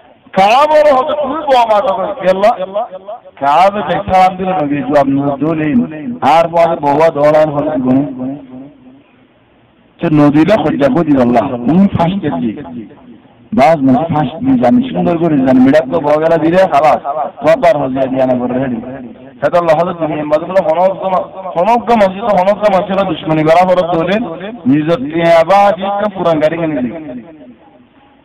Speaker 2: তার খিদমত দুনিয়া ন হো কাবার হতে তুমি বোয়া মাতা করে আল্লাহ কাবে দেখান দিল নবী জবাব নজুলিন আর বলে বউয়া দৌড়ান হতে গুনে তো নদীলা খোঁজা খুঁজি আল্লাহ তুমি ফাঁস দিয়েছি বাস নদী ফাঁস দিয়ে জানি সুন্দর করে জানি মিডাক তো বগেলা দিলে খালাস কপার হজিয়া দিয়া না করে রেডি সেটা আল্লাহ হলে তুমি এমবাদগুলো হনজ্ঞ হনজ্ঞ মসজিদ হনজ্ঞ মসজিদ দুশ্মনী করা হরত দৌড়ে নিজের আবার পুরান গাড়ি কিনে দিই ঈদ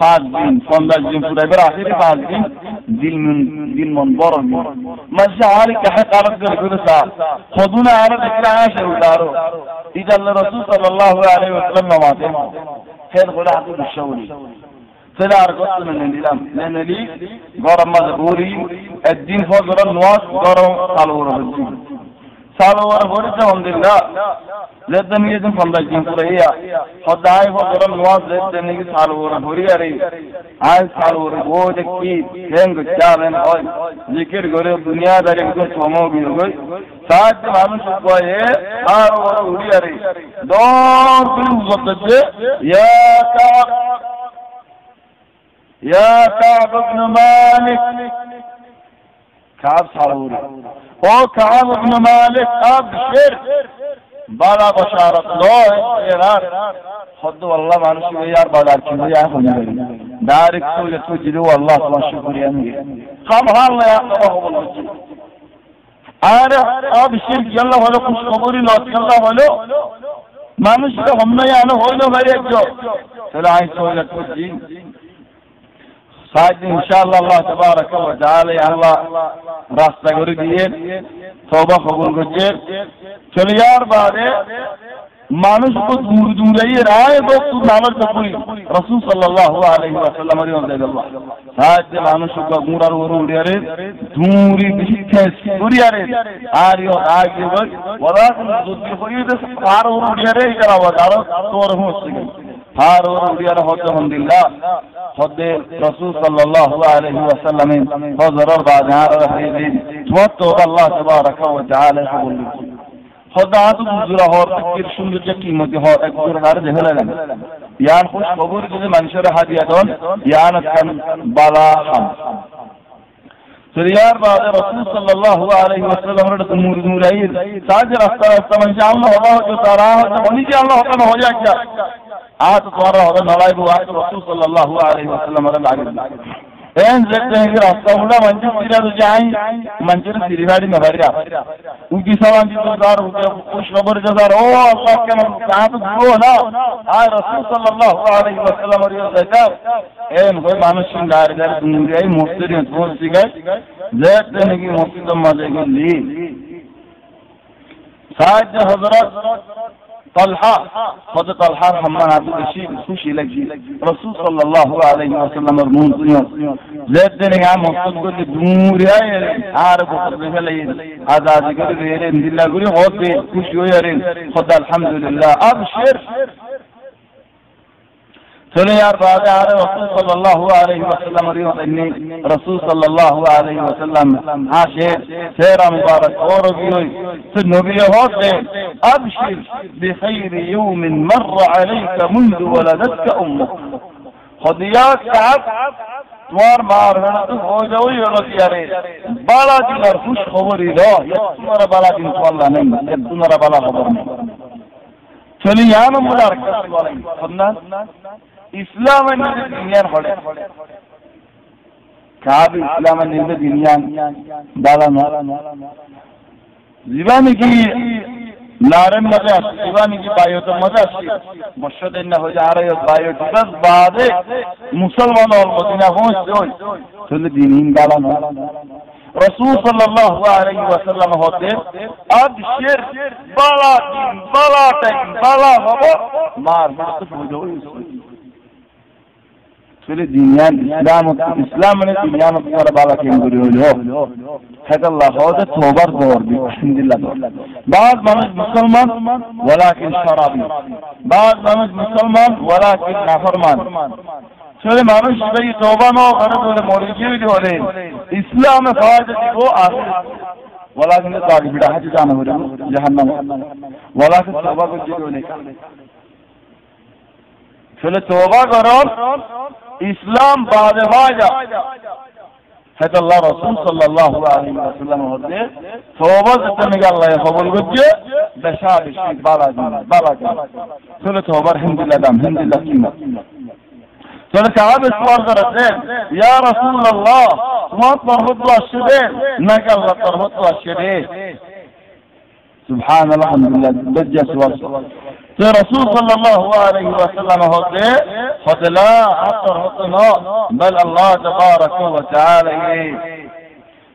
Speaker 2: فازين فمازين فدبرا سيدي فازين دي من دي المنظر ما شعارك حق على القرصة خذونا على ذكر عاشر ودارو إذا الرسول صلى الله عليه وسلم ما تمو خير غلا حقيق الشوري سدار قصد من الإلام لأن لي قرر مذكوري الدين فوق النواس غار قالوا رب الدين صلوا ورحمة الله زدن یزن فندا جن قریا خدای ہو گرم نواز زدن کی سال ور ہوری اری آج سال ور وہ دکی دنگ چارن ہوئی ذکر گرے دنیا دار کو سومو گیر گئی سات معلوم شکوا ہے ہر ور ہوری اری دور تم زدت یا کا یا کعب ابن مالک کعب سالوری او کعب ابن مالک اب شرک বালা বসারত লয় এরার হদ্দ আল্লাহ মানুষ ইয়ার বাদার কি হইয়া হইয়া ডাইরেক্ট তো যত জিরো, আল্লাহ তোমার শুকরিয়া নিয়ে। সব হাল না আল্লাহ বলছি ভাই একজন। ساید ان شاء الله الله تبارك وتعالى الله راست گوری دیے توبہ قبول کرجے چل یار بعد مانس کو دور دور ہی رہا ہے تو تو نامر تقوی رسول صلی اللہ علیہ وسلم نے فرمایا اللہ ساید مانس کو دور اور ور ور رے، دوری بشتے دوری رے۔ اور یہ آگے وقت وراثت ذی خرید سفار ور ور رے کرا ودا تو رہو سکے ہار اور اندیار ہوتے ہم دلہ ہوتے رسول صلی اللہ علیہ وسلم حضر اور باجہار رہے دین ہوتے اللہ تبارک و تعالی حبول لکھو خدا تو بزرہ ہور تکیر شنگ چکی مدی ہور ایک بزرہ ہر جہل ہے۔ لگا یان خوش خبور جزے منشر حدیتون یان اتن بالا خم سریار بعد رسول صلی اللہ علیہ وسلم رد مورد مورد ساج رستہ رستہ منشاء اللہ اللہ جو سارا ہوتا ہونی جی اللہ حکم ہو جائے کیا؟ ஆத்துவாரோட நுழைவு வாய்ப்பு ரசூல் சல்லாஹு அலைஹி வஸல்லம் அவர்கள் ஏன் சேர்த்தேங்கிற அஸ்தவுல மஞ்சள் சிரியாது ஜாய் மஞ்சள் சிரிவாடி நவரியா உங்கி சவான் ஜிதார் குஷ் நபர் ஜதார் ஓ அல்லாஹ் கே மன் காத் ஜோனா ஆ ரசூல் சல்லல்லாஹு அலைஹி வஸல்லம் அவர்கள் ஜதா ஏன் கோய் மனுஷன் தார் தார் துங்கை முஸ்லிம் தோசிகை ஜேத்தேங்கி முஸ்லிம் மதேகுந்தி சாஜ் ஹஜரத் طلحة. خد طلحة حمان عبد الشيء خوشي لك رسول صلى الله عليه وسلم مرمون دنيا. زيد دنيا عام مقصد قد دمور يا عارف وقد بفلين. عذاب قد بيرين دلنا قولي خد خوشي ويرين خد الحمد لله. سنو یار بات آ رسول صلی اللہ علیہ وسلم رسول صلی اللہ علیہ وسلم ہاں شیر مبارک، اور ہو سے ابشر بخیر یوم مر منذ صاحب مار ہو بالا دن اور خوش دو، یہ تمہارا بالا دن تو اللہ نہیں، یہ تمہارا بالا خبر نہیں۔ یہاں خدنا ഇസ്ലാം എന്നത് ദുനിയാണ് പടം കാബ് ഇസ്ലാം എന്നത് ദുനിയാണ് ജീവാനിക്ക് نارن مزے آتی دیوانی کی بایو تو مزے آتی مشہد انہ ہو جا رہے ہو بایو جبس بعد مسلمان اور مدینہ ہوئی سے ہوئی تو انہیں دینین دالا نارا رسول صلی اللہ علیہ وسلم ہوتے اب شیر بلا دین بلا ٹین بلا ہوا مار مار تو سمجھو ہوئی سوئی سری دنیا اسلام اسلام نے دنیا میں پر بالا کے گوری ہو ہے اللہ ہو تو توبہ دور بھی الحمدللہ دور بعض মানুষ মুসলমান ولكن شرابی بعض মানুষ মুসলমান ولكن نافرمان চলে মানুষ যদি তোবা নাও করে বলে মরিজিয়ে হলে ইসলামে ফায়দা দিব আছে ولكن তার বিড়া হাতে জানা হলো জাহান্নাম ولكن তোবা করতে হলে চলে তোবা করো ইসলাম বাদে হয়ে যা হ্যাঁ আল্লাহ রসুল সাল্লাহ আলী সাল্লাম হতে সবাজ তুমি আল্লাহ খবর করছে বেশা বেশি বালা বালা চলে সবার হিন্দিল্লা দাম হিন্দিল্লা কিনা চলে কাহাব ইসলাম করেছেন ইয়া রসুল আল্লাহ তোমার তরহত আসছে নাকি আল্লাহ তরহত আসছে রে সুবহান আলহামদুলিল্লাহ দজ্জা সুবহান الحمد لله بجا سوال تو رسول صلى الله عليه وسلم هدى هدى لا أكثر هدى بل الله تبارك وتعالى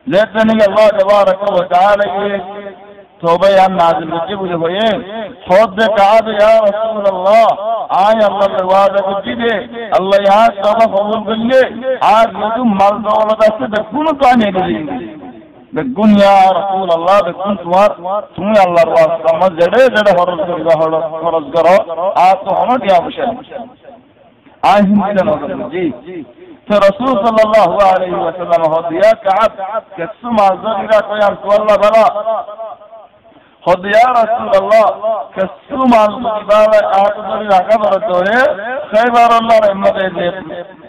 Speaker 2: لذلك الله تبارك وتعالى توبه هم نازل کعب یا رسول اللہ آئے اللہ نے وعدہ کو دیدے اللہ یہاں توبہ قبول آج مال دولت سے بکون تو آنے بگن یا رسول الله بگن سوار. تمہیں اللہ راستہ میں جڑے جڑے فرض کرو آپ تو ہمیں کیا بشر آئیں ہم جی تو رسول صلی اللہ علیہ وسلم ہو دیا کعب کسو معذر گا کوئی ہم کو اللہ بلا. ہو دیا رسول اللہ کسو معذر گا آتو دیا کبر دورے خیبار اللہ رحمت اللہ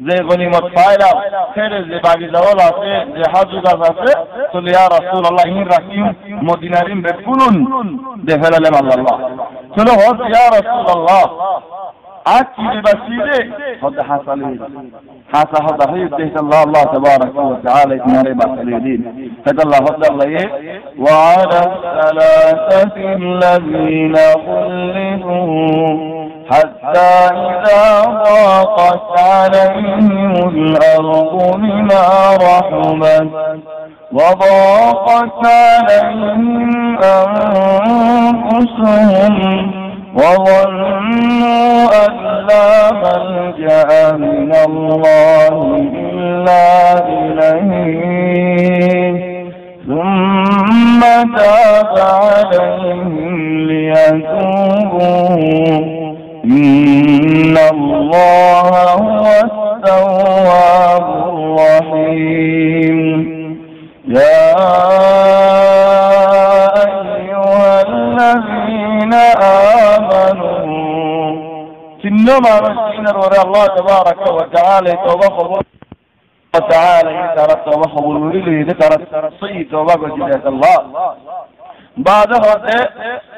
Speaker 2: زي غنيمة فايلة خير زي باقي زولا في زي حاجو قصة قل يا رسول الله إن رحيم مدينارين بكلون دي فلا لما الله. قل يا رسول الله. عتي بسيلة هذا حصلين حصل هذا هي تهت الله. الله تبارك وتعالى يتمر بسيلين هذا الله. هذا الله يه وعلى الثلاثة الذين خلفوا حتى إذا ضاقت عليهم الأرض بما رحمت وضاقت عليهم أنفسهم وظنوا أن لا ملجأ من الله إلا إليه. ثم تاب عليهم ليتوبوا. إن الله هو التواب الرحيم. يا نمامن دینر ور الله تبارك وتعالى توبة الله وتعالى يترى توبة قبول ولي ترى صي توبة الله. بعد هذا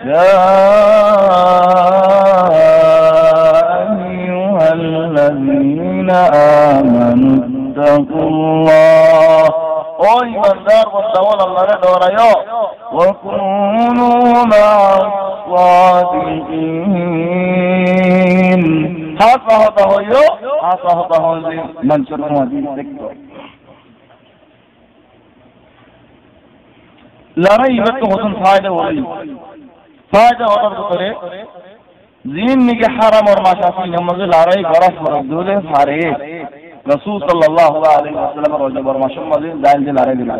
Speaker 2: يا أيها الذين آمنوا اتقوا الله. أي من دار والدول الله ندور يا وكن আহত হইও, আহত হইলে মনসুর মোদি দেখত লড়াই ಇವತ್ತು ಹೊಸನ್ ಫಾಯ್ದೆ ಹೋಗಿ ಫಾಯ್ದೆ ಹೋದ್ರೆ জিনকে হারাম আর মাশাফি নামাজে লড়াই করা ফরজুলে সারে রাসূল সাল্লাল্লাহু আলাইহি ওয়াসাল্লাম রোজা বর মাশাফি দাইল দিল আরে দিল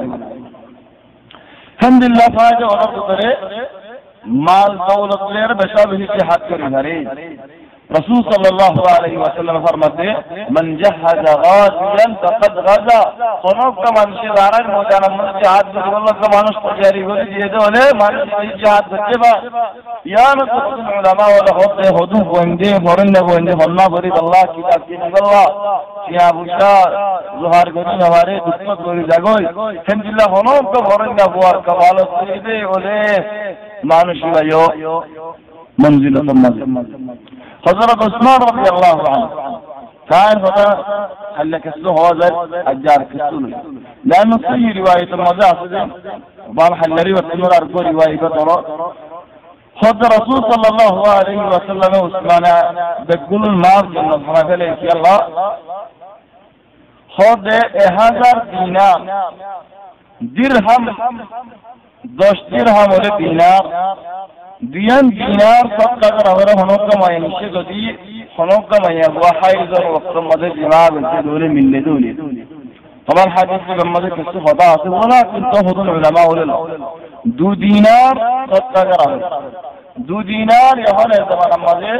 Speaker 2: আলহামদুলিল্লাহ, ফায়দা অর্ডার করে মাল, দৌলত এর বেশা বেশি হাত করে ধরে। رسول صلى الله عليه وسلم فرمته من جهز غازيا فقد غزا কোনো মানুষের দ্বারা মোজানা মানুষ জাহাজ করে বলল তো মানুষ তৈরি করে দিয়ে দেওয়ালে মানুষ জাহাজ করতে বা ইয়ান তো উলামা ওয়ালা হতে হদু বন্দে ফরন বন্দে হন্না ভরি আল্লাহ কিতাব কি আল্লাহ কিয়া বুশা জোহার করি আমারে দুঃখ করি জাগই হেনদিল্লাহ হনো তো ফরন না বুয়ার কবাল করে ওলে মানুষ ভাইও মঞ্জিলত মঞ্জিল فضرب عثمان رضي الله عنه. كان قال لك اسمه هذا الجار كسونه لأنه في رواية المجاز بارح اللري وتمر أركو رواية بطرة. خد رسول صلى الله عليه وسلم عثمان بقول المار من الحمد لله الله خد هزار دينار. درهم. دوش درهم ولا دينار. দুয়ান দিনার সবকা করা হনকা মায়া নিচ্ছে যদি হনকা মায়া হুয়া হাইজ ওয়াক্ত মাঝে জিমা বলতে দৌড়ে মিললে দৌড়ে তোমার হাদিস মাঝে কিছু কথা আছে বলা কিন্তু হতুন উলামা হলেন দু দিনার সবকা করা হল। দু দিনার এখন জামানার মাঝে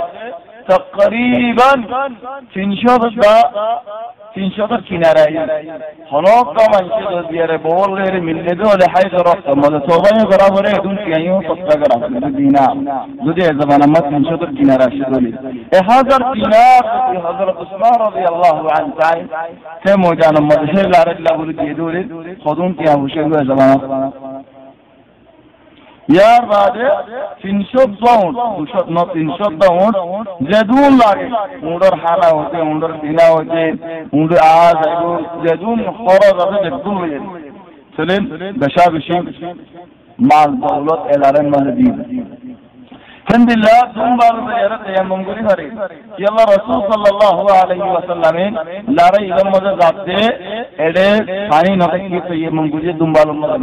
Speaker 2: ماذا تقريبا تنشط تنشط الكنارة هناك من شد ديار بول غير من لدو لحيث رفت ما توبة يقرأ بره دون كيانيو صدق قرأ دينار دو دي زمان ما تنشط الكنارة شدولي هذا الدينار في حضرة عثمان رضي الله عنه تعالى كم جانا ما تشير لارد لا بولي دي دولي خدون كيان وشيء زمان ইয়ার বাদে তিনশো উঁট দুশো, ন, তিনশো উঁট যেদুন লাগে। উঁডর হানা হচ্ছে উঁডর দিনা হচ্ছে উঁড আজ যেদুন খরচ আছে যেদুন হয়ে চলেন বেশা বেশি মাল দৌলত এলারের মাঝে দিন। আলহামদুলিল্লাহ দুবার জিয়ারত তায়াম্মুম করি পারে রাসূল সাল্লাল্লাহু আলাইহি ওয়াসাল্লামের লারে ইলম মজা যাতে এডে পানি নকে কি করি মজা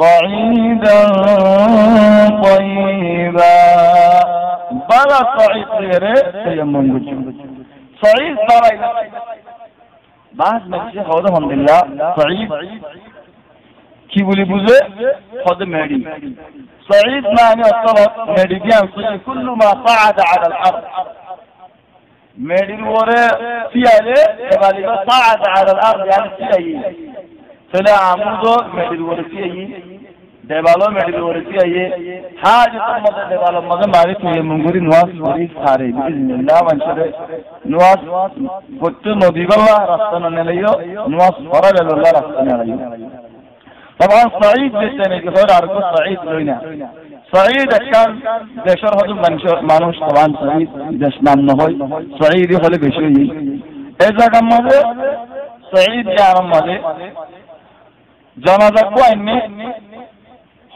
Speaker 2: صعيدا طيبا بلا صعيد غيره تيمم صعيد بلا بعد ما تجي هذا الحمد لله صعيد কি বলি বুঝে হদে মেডি صعيد معنى الطلب ميديان كل ما صعد على الأرض ميدي الورا فيها غالبا صعد على الأرض يعني فيها فلا عمودو ميدي الورا فيها দেবালো মেডিকেল করেছি আইয়ে হাজ তোমাদের দেবালো মধ্যে মারি তুই মুঙ্গুরি নোয়াজ করি সারে বিসমিল্লাহ মানুষের নোয়াজ করতে নদী গল্লা রাস্তা না নেলাইও নোয়াজ করা গেল রাস্তা নেলাইও طبعا صعيد بالتاني كثير عرفوا صعيد لوينا صعيد كان দেশের হয়তো মানুষের মানুষ طبعا صعيد দেশ নাম নহয় صعيد হলে বেশি এই জায়গার মধ্যে صعيد ইয়ার মধ্যে জানাজা কো আইনে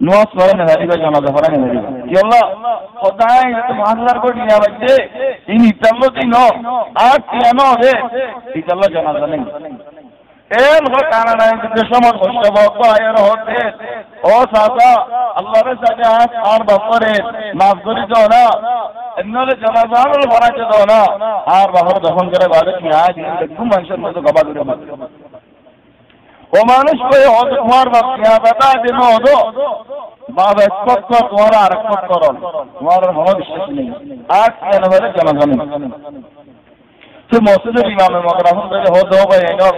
Speaker 2: nuwas fara na hariba jama da fara na hariba yalla খোদাই তো মাহলার কো নিয়া বাজে ইন ইতাল্লো দিনো আট কেন হে ইতাল্লো জানাজা নেই নাই আর জানাজা দাও না। আর বাহর দফন করে বাদে কি আজ দেখুন মানুষের মতো গবা করে ও মানুষ করে তোমার বেটা হতো বাপ এক তোমার আর এক পক্ষ তোমার মনে বিশ্বাস নেই। আর কেন বলে কেন জানি সে ইমামের মতো রাহুল বলে তোমার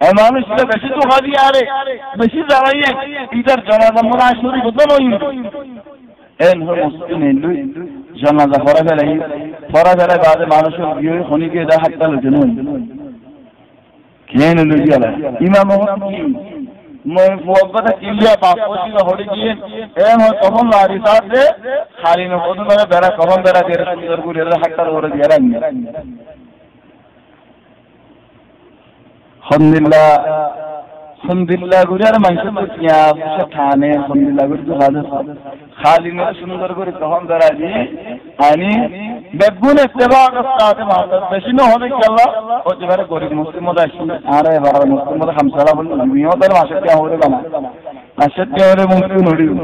Speaker 2: মানুষটা বেশি তো ভাবি আরে, বেশি দাঁড়াইয়ে ইটার জনাজা শরীর নই জনাজা ফরা ফেলাই ফরা বাদে মানুষের বিয়ে খনিকে এটা ইমাম মই ফুয়াবাটা কিলিয়া হড়ি তখন খালি বেড়া, কখন বেড়া দিয়ে সুন্দর করে হাতটা ধরে দিয়ে রাখি alhamdulillah alhamdulillah গুড়ার মাংস তো কিয়া সে খানে alhamdulillah গুড় তো হাজার খালি में সুন্দর করে তখন দাঁড়াজি আনি বেগুন ইত্তেবা সাথে মাহাত বেশি না হবে কি আল্লাহ ও যেবারে গরিব মুসলিম মধ্যে আসি আরে এবার মুসলিম মধ্যে হামসালা বল মিও তার মাসে কে হরে বানা মাসে কে হরে মুক্তি নড়ি তো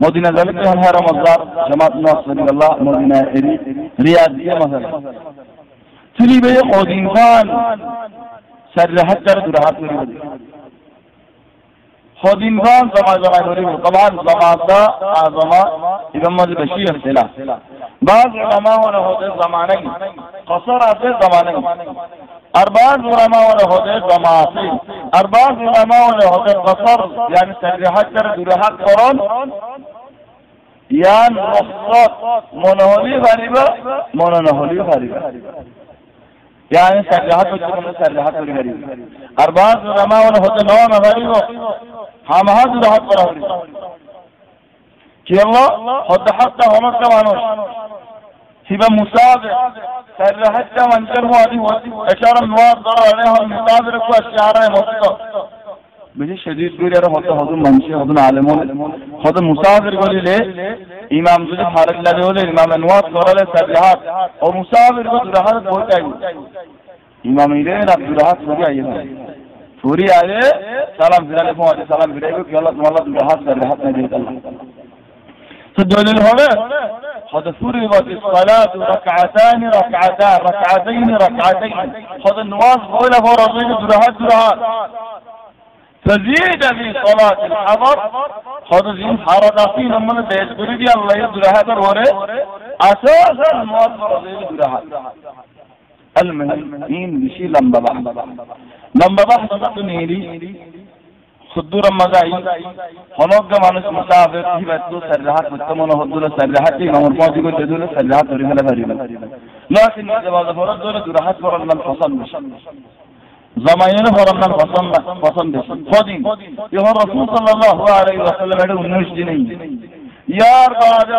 Speaker 2: مدینہ ذلك ہمارا مزار جماعت نواز صلی اللہ، مدینہ ایری ریاضیہ مثلا چلی بے قودین خان سر رحت کر دراحت میری بدی قودین خان زمان زمان میری بدی طبعاً زمان دا آزما ابن مز بشیر اختلا بعض علماء ہونا ہوتے زمانے قصر آتے زمانے اور بعض علماء ہونا ہوتے زمانے আর بعض علماء ولا هذا قصر يعني تجريحات جرحات قرآن ইয়ান রহসত মনে হলেই পারিবা মনে না হলেই পারিবা يعني سرحات وجهنا سرحات وجهنا أربعة علماء ولا هذا نوع نظري هم هذا ده حق راه كي الله هذا حتى هم كمان سيبا مساعد سرحات كمان كان هو هذه إشارة نوار ضرر عليها مساعد ركوا الشعراء مصدق বেশি শরীর করে আর হতে হদুন মানুষ হদুন আলেম হদুন মুসাফির বলিলে ইমাম যদি ফারক লাগে হলে ইমাম নুয়াত করালে সাবিহাত ও মুসাফির কো দুরাহাত বলতে ইমাম ইলে না দুরাহাত সরি আইয়ে সরি আয়ে সালাম ফিরালে পৌঁছে সালাম ফিরাইবে কি আল্লাহ তোমার দুরাহাত সাবিহাত না দিয়ে আল্লাহ الدليل هنا. قد فرضت الصلاة ركعتان ركعتان ركعتين ركعتين. قد النواز قول فرضين درهات درهات فزيد في صلاة الحضر. خذ زين حركاتين من بيت بريدي الله يدرى هذا وري أساسا زين يدرى هذا المهم بشي لمبا بحث لمبا بحث تقنيري خدور مزاي خلوق مانوس مسافر هي بتو سرحات متمن هدول سرحات امام الماضي قلت دول سرحات ريحنا فريمن لكن اذا ظهرت دول سرحات فرن من حصل مش زماينه فرن من حصل حصل بس فدين يا رسول صلى الله عليه وسلم هذا النوش ديني يا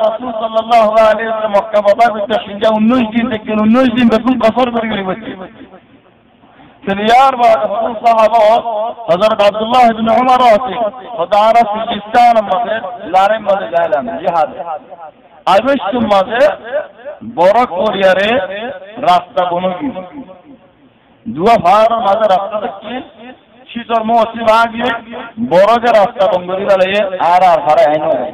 Speaker 2: رسول صلى الله عليه وسلم مكه بابا بالتشجيع والنوش دين تكن النوش دين بكون قصر بريبتي سریان و رسول صحابہ حضرت عبداللہ ابن عمر آتی ہوتے خدارہ سجستان مزید لارے مزید لائلان جہاد حال تم مزید مزے بورک اور یارے راستہ بنو گی۔ دعا فارا مزید راستہ تکی چیز اور موسی باگی بورک راستہ بنگلی لائے آر آر ہر اینو گئی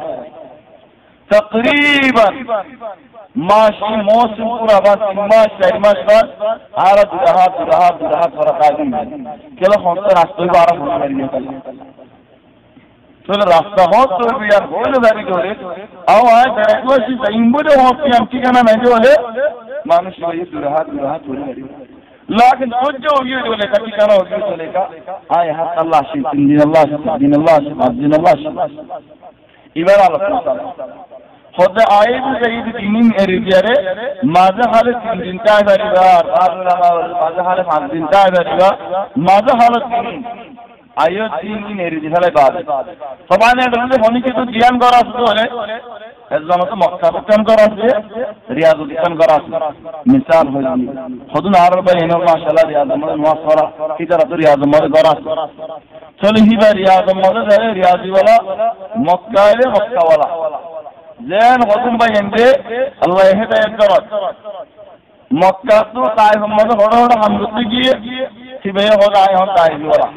Speaker 2: تقریباً ماشی موسم پورا بس ما شهر مشغل عرب دهات دهات دهات فرقادی کلا خون تر راستوی بارا خون تل راستہ ہو تو یار بول داری جو لے او ہے۔ درکو سی سیم بو ہو کہ ہم کی کنا نہیں جو لے مانوش یہ دراحت دراحت ہو رہی لیکن کچھ جو یہ جو لے کٹی کرا ہو جو لے کا ہائے حق ہاں، اللہ شی دین اللہ شی دین اللہ شی دین اللہ شی ایمان اللہ خود آيات سيد دينين إرجاره ماذا حال دين تاعي بريبار ماذا حال دين تاعي بريبار ماذا حال دين আয়ো তিন দিন এর দিশালে বাদ সবাই এটা হনি কিন্তু জ্ঞান করা শুধু হলে এর জন্য তো মক্কা বিজ্ঞান করা আছে রিয়াজ বিজ্ঞান করা আছে মিসাল হইল হদুন আর ভাই এনে মাশাআল্লাহ রিয়াজ মধ্যে নোয়াজ করা কি তারা তো রিয়াজ মধ্যে করা আছে চলে হিবা রিয়াজ মধ্যে যায় রিয়াজি ওয়ালা মক্কা এলে মক্কা ওয়ালা যেন হতুম বাহিনী আল্লাহে মক্কাতো তাই সম্মত সৰু সৰু সামগ্ৰী গিয়ে শিৱে হ'ল আই হ'ল তাই যোৱা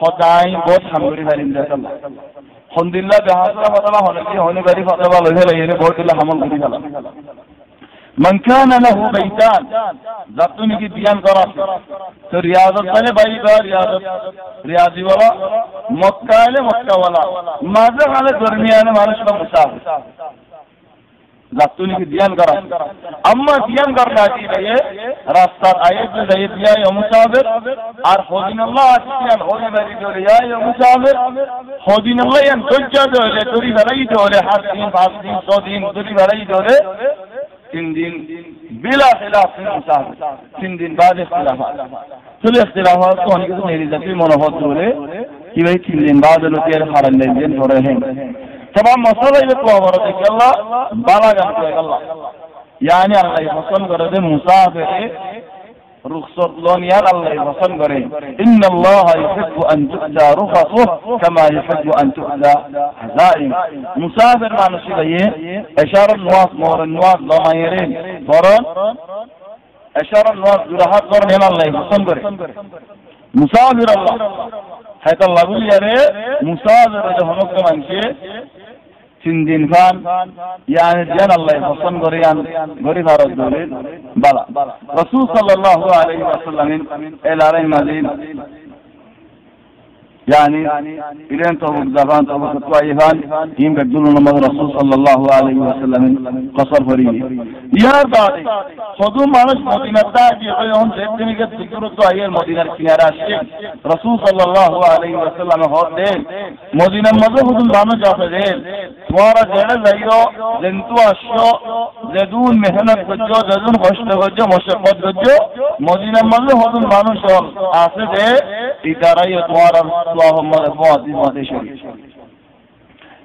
Speaker 2: সদায় বহুত সামগ্ৰী দে من كان له بيتان ذاتوني کی بیان کرا تو ریاضت بنے بھائی دا ریاضت ریاضی والا مکہ ہے مکہ والا مازه حال درمیان মানুষ کا مسافر জাতুনিকে ধ্যান করা আম্মা ধ্যান করা কি ভাইয়ে রাস্তার আয়াত যাই দিয়া মুসাফির আর হদিনাল্লাহ আসিয়ান হদি বাড়ি দরে ইয়া মুসাফির হদিনাল্লাহ ইয়ান দজ্জা দরে দরি বাড়াই দরে হাত দিন পাঁচ দিন ছ দিন দরি বাড়াই দরে তিন দিন বিলা খিলাফ তিন দিন বাদ ইখতিলাফাত শুধু ইখতিলাফাত তো অনেক কিছু মেরি জাতি মনোভত বলে। কি ভাই, তিন দিন বাদ হলো কি আর হারান নেই দিন ধরে হেন। তবে মশলা ইবে তো আবার বালা গান করে আল্লাহ। ইয়ানি আল্লাহ ফসল করে দে মুসাফিরে। يفصل ورد إن الله يحب أن تؤتى رخصه كما يحب أن تؤتى عزائم مسافر ما نشيله أشار النواس مور النواس لما يرين. فرن أشار النواس جرحات ورن الله يفصل ورد مسافر الله. حيث الله بل يري مسافر كمان شيء তিন খান ইয়ানি জান আল্লাহ হাসান গরিয়ান গরি ভারত দলিল বালা। রাসূল সাল্লাল্লাহু আলাইহি ওয়াসাল্লাম এলারাই মাদিন يعني إلين توبك زفان توبك طوائفان يم بدلون نمض رسول صلى الله عليه وسلم قصر فريد يا بعد خذوا مانش مدينة تاجي يوم زيتني قد تكرر طوائي المدينة الكنارة رسول صلى الله عليه وسلم هو دين. مدينة مدو خذوا مانش جافة دين. تمہارا جڑ لئیو جنتو اشو زدون مهنت بجو زدون خوشت بجو مشقت بجو. مدينة مدو خذوا مانش آسد إدارة تمہارا اللهم فوات شريف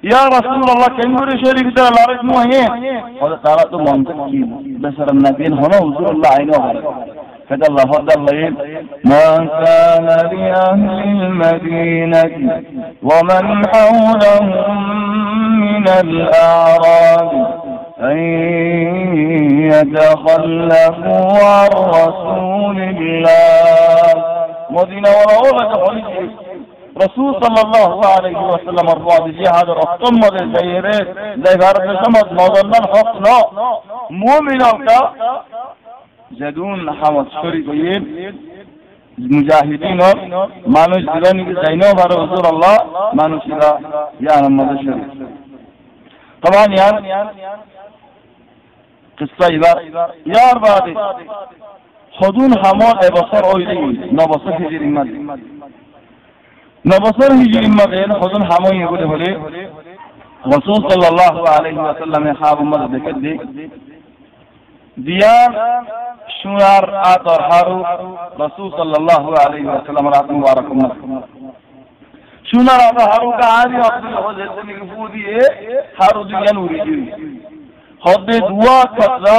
Speaker 2: يا رسول الله كم يقول شريف ده لا رجل مهين ترى تو منطق كي بسر النبي هنا حضور الله عينه فدى الله فضل الله. ما كان لأهل المدينة ومن حولهم من الأعراب أن يتخلفوا عن رسول الله. مدينة ولا أولى رسول صلى الله عليه وسلم الرواضي جهاد ريت زي غرب سمد موضوعنا الحق لا. مؤمن أوكا جدون حمد شري قيل مجاهدين مانوش دلاني زينو بار رسول الله. مانوش لا يا محمد شري. طبعا يعني قصة إذا يا أربعة. خدون حمال ابصر اويدي نبصر هجر المد নবছর হিজরি মতেন হজন হামই বলে হলে রসুল সাল্লাল্লাহু আলাইহি ওয়াসাল্লামে হাব উম্মত দেখে দিক। দিয়া শুনার আতর হারু, রসুল সাল্লাল্লাহু আলাইহি ওয়াসাল্লাম রাত মুবারক শুনার আতর হারু কা আব্দুল হযরত থেকে ফু দিয়ে হারু দুনিয়া নুরি দিই হদে দুয়া কাতরা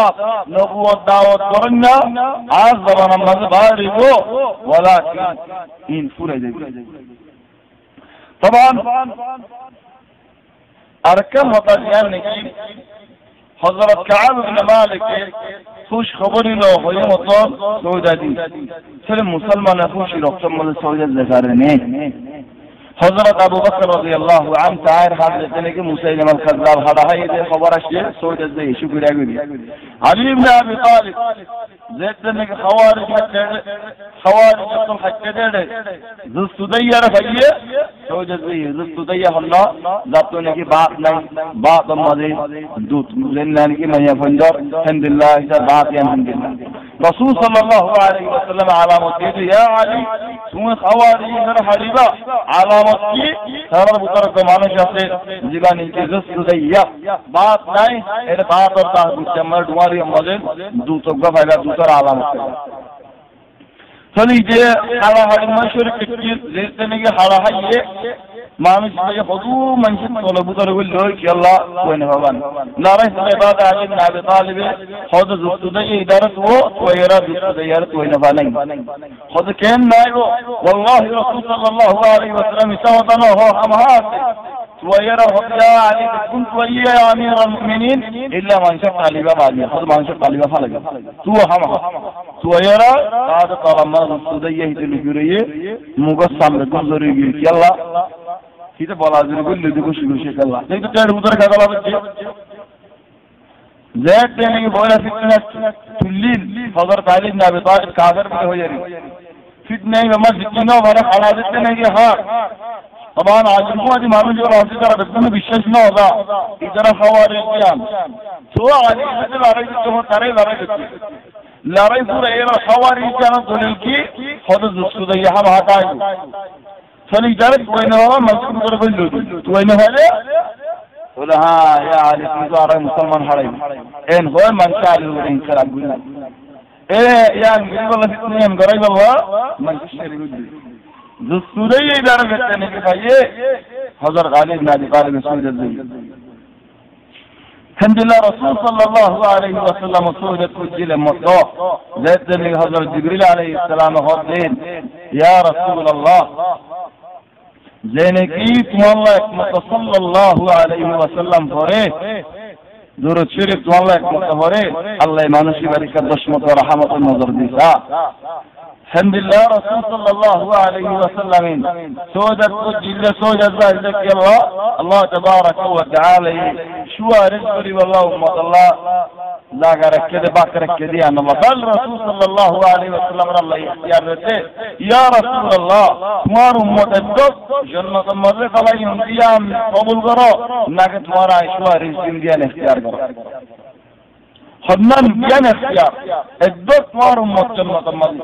Speaker 2: নবুয়ত দাওয়াত করেন না আজ জবানা মাঝে বাইরে ওয়ালাকিন, ইন ফুরে যাবে طبعا أركان وطنيان نجيب حضرت كعب بن مالك خوش خبری لو خوی مطلب سعود دی سلم مسلمان خوشی رفتم مال سعود زکرنه حضرت ابو بکر رضی اللہ عنہ تایر حضرت نے کہ موسی بن الخضاب ہڑا ہے یہ خبر ہے سوچ دے شکر ہے گئی علی بن ابی طالب زید نے کہ خوارج کے خوارج کے حق دے دے ذس دیا رفیہ سوچ دے ذس ہم اللہ ذات نے کہ بات نہیں۔ بات مزے دوت لن کی میں فنجر۔ ہند اللہ اذا بات ہے ہند اللہ رسول صلی اللہ علیہ وسلم علامہ علامت یا علی، تو خوارج ہر علامہ মসজিদ সর্বতরক মানুষ আছে যেগুলা নিজে জস্তু দেইয়া বাপ নাই, এর বাপ আর তার বুঝছে আমার ডুয়ারি আমাদের দুতক ভাইরা দুতর আলাম তাহলে যে হারাহারি মানুষের কৃত্রিম যে হারাহাইয়ে مامي سمي خذوا من شئت طلبوا طلبوا اللوك يلا وين هوان ناري سمي بعد عجب نعب طالب خذ زبطدي إدارة ويرى بزبطدي وين هوانين خذ كين والله رسول صلى الله عليه وسلم سوطنا هو حمهات ويرى يا علي كنت ويا يا أمير المؤمنين إلا من شق علي بابا علي خذ من شق علي بابا فلق تو حمها تو يرى بعد طالما زبطدي يهدي الجريه مقسم لكم زريه يلا. সেটা বলা যায় বললে যে খুশি খুশি খেলা সেই তো ট্রেনের ভিতরে খেলা হচ্ছে যে ট্রেনিং বইরা ফিটনেস তুললিন সদর তালিম যাবে তো কাজের মধ্যে হয়ে যাবে ফিট নেই আমার জিজ্ঞাসা ভালো খালা দিতে নাকি হ্যাঁ আমার আজমু আজ মানুষ যারা আছে তারা বেতনে বিশ্বাস না হবা যারা খাওয়ার ইসলাম তো আজ লড়াই দিতে তারাই লড়াই দিতে লড়াই পুরো এরা খাওয়ার ইসলাম দলিল কি হদ দুষ্ট দিয়ে হাম হাতায় فلذلك وينها مسجد ضرب اللود وينها لا؟ ولا ها يا علي في زار مسلمان حريم. إن هو من شاء إن كلام قلنا. إيه يا قريب الله الدنيا قريب الله. من شاء ذو السورية إدارة بتاعنا كفاية حضر غالب نادي قال مسعود الزي الحمد لله رسول صلى الله عليه وسلم سورة كجيل مطلع ذات حضر جبريل عليه السلام هدين يا رسول الله. যে নাকি তোমাল্লা একমাত্র সাল্লাল্লাহু আলাইহি ওয়াসাল্লাম পরে দুরুদ শরীফ তোমাল্লা একমাত্র পরে আল্লাহ মানুষের বারিকার দশ মতো নজর দিতা لله رسول صلى الله عليه وسلم. سودة جل سودة ذلك الله. الله تبارك وتعالى شو رزقي والله الله. لا ركد باك ركد يا الله بل رسول صلى الله عليه وسلم الله اختيار رہتے يا رسول الله. تمہار امت ادو جنت مزے فلائی انتیام قبول کرو نہ کہ تمہارا شو رزق دیا اختیار کرو خدمان دیا اختیار ادو تمہار امت جنت مزے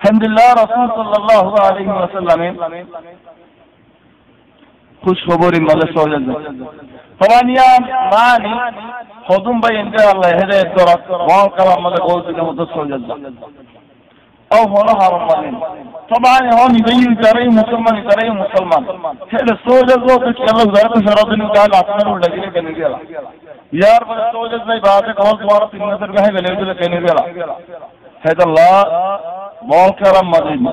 Speaker 2: الحمدللہ رسول صلی اللہ علیہ وسلم خوش خبر مدد سوجد فوانیان مانی خودم بای انجا اللہ ہدایت دورت وان کلام مدد قوزی کا مدد سوجد او ہونا حرم مانین طبعا ہونی بین ترئی مسلمان ترئی مسلمان۔ پھر سوجد دو کچھ اللہ ضرب سرادن کا لاتنر لگلے کرنے گیا یار بڑے سوجد میں بات ہے کہوں تمہارا تین نظر گاہے گلے گلے کہنے گیا هذا الله منكرا مظلما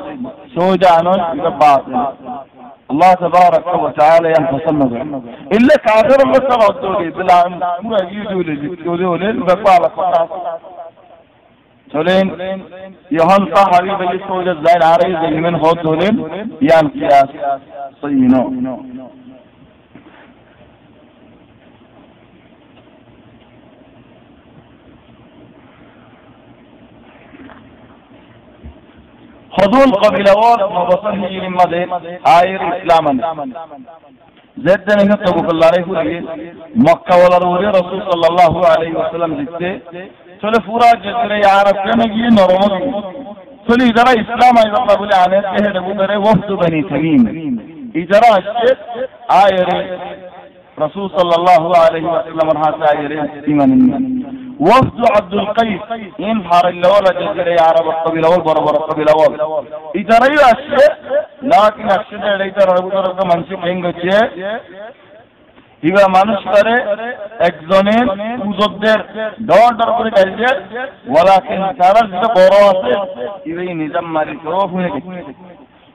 Speaker 2: سوجانا باطل الله تبارك وتعالى ينتصن به. إلا كافر سبع الدولي بلا مرة يجولي يجولي وقال تولين يهان صاحبي بلي سوجة زين عريض من خود دولين يان قياس. صينو. خذون قبيلوات مبصره لمدى آير إسلاما. زد نے تو بکل رہے ہوئے مکہ والا روے رسول صلی اللہ علیہ وسلم چلے پورا جزیرہ عرب کے نگی نرم چلے ادھر إسلام آئی اللہ بولے آنے کے ہے نبو درے وفد تمیم ادھر اشت آئے رسول صلی اللہ علیہ وسلم رہا آئے ایمان وفد عبد القيس إن حار اللولا جزيرة عرب القبيل أول برا برا القبيل أول إذا رأيو أشياء لكن أشياء لأيتا ربو ترك منشي مهم গেছে ইবা মানুষ করে একজনের পুজোদের ডর ডর করে কাজে ওলা কিন্তু তারা যেটা বড় আছে ইবে নিজাম মারি তো শুনে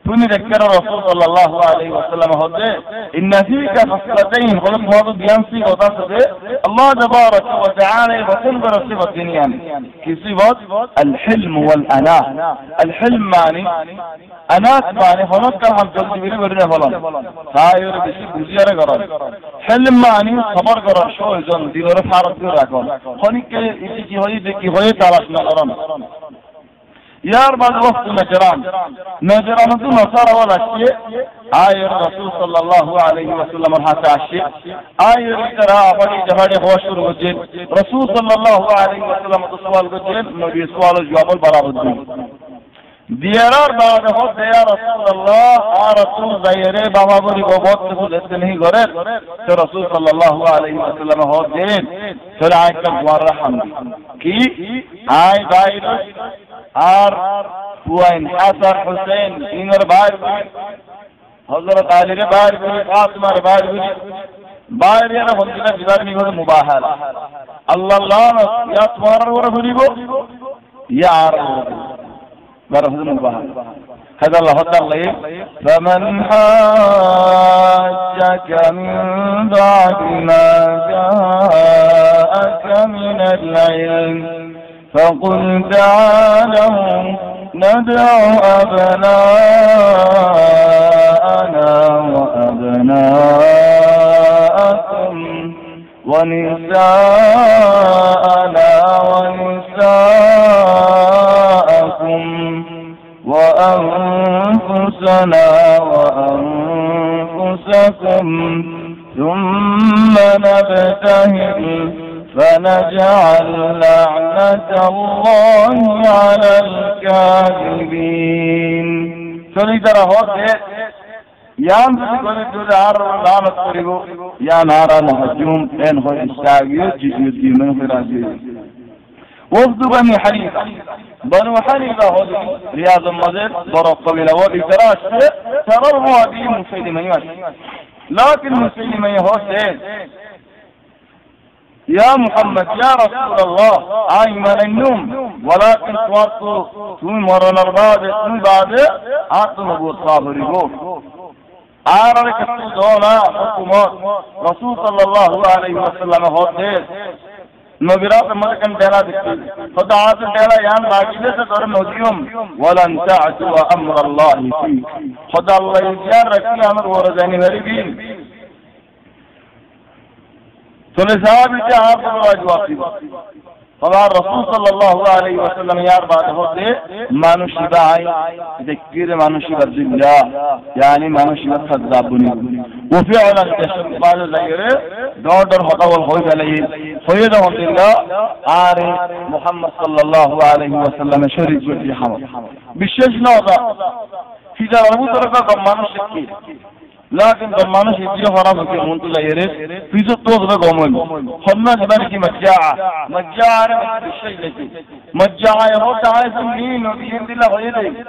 Speaker 2: تذكر الرسول صلى الله عليه وسلم هذا إن فيك فصلتين قلت موضوع بيانسي وضعت الله تبارك وتعالى وكل برصيب الدنيا كيسي الحلم والأناة الحلم ماني أناة ماني فنوت كرهم جلد بيلي برنا فلان تاير بشي بزيارة قرار حلم ماني خبر قرار شو جن دينور فارق دير راكون خوني كي إيجي كي هاي دي كي هاي تالاش نقران ياربع وقت نجران نجران تو نصارى ولا شيء آية الرسول صلى الله عليه وسلم الحاسة الشيء آية ترى أفضل جهاد خوشور وجين رسول صلى الله عليه وسلم سوال وجين نبي سوال الجواب البرابر دیارار بعد خود یا رسول الله آ رسول زیره بابا بری بابات خود است نہیں گرد تو رسول صلی الله علیه و سلم ہو دین چل آئے کا دوار رحم اور وہ انحصر حسین انر باہر حضرت علی نے باہر کی فاطمہ نے باہر کی باہر یا نہ ہمتنا جواب نہیں ہو مباحل اللہ اللہ یا تمہارا ور ہریبو یا آر ور ہز مباحل هذا الله تعالى فمن حاجك من بعد ما جاءك من العلم. فقل تعالوا ندع أبناءنا وأبناءكم. ونساءنا ونساءكم. وأنفسنا وأنفسكم. ثم نبتهل فنجعل لعنة الله على الكاذبين চলি তারা হতে ইয়ান যদি করে যদি আর লানত করিব ইয়ান আর নহজুম এন হয় ইস্তাগিও জিজিও দিমেন হয় রাজি وفد بني حنيفة بنو حنيفة هذه رياض المزيد برا قبيلة وإدراج ترى هذه مسلمة لكن مسلمة هو يا محمد يا رسول الله من النوم ولكن توقف تون مرن البعض تون بعد عطن أبو صابر يقول. آرى كتو دولا حكومات رسول صلى الله عليه وسلم هو نبيرات مكان دلا دكتي خدا عاص دلا يان باقي سے در نوديوم ولن تعتوا أمر الله فيك. خدا الله يجار ركي أمر ورزاني فلسابي جاء فرواج واقف فما الرسول صلى الله عليه وسلم يار بعد هدى ما نشبعي ذكر ما نشبع الدنيا يعني ما نشبع كذابني وفعلا بعد ذكر دور هدى والخوف عليه فيدا هدى الله آري محمد صلى الله عليه وسلم شريك في حمد نوضا في ذا ربو تركا كمان شكي لكن ضمانه شيء حرام في منت لا يريد. في توز بقومل خدنا جبان کی مجاعة. مجاعة الشيء التي مجاعة يهو تعالى سمين وبيهم دي الله غيري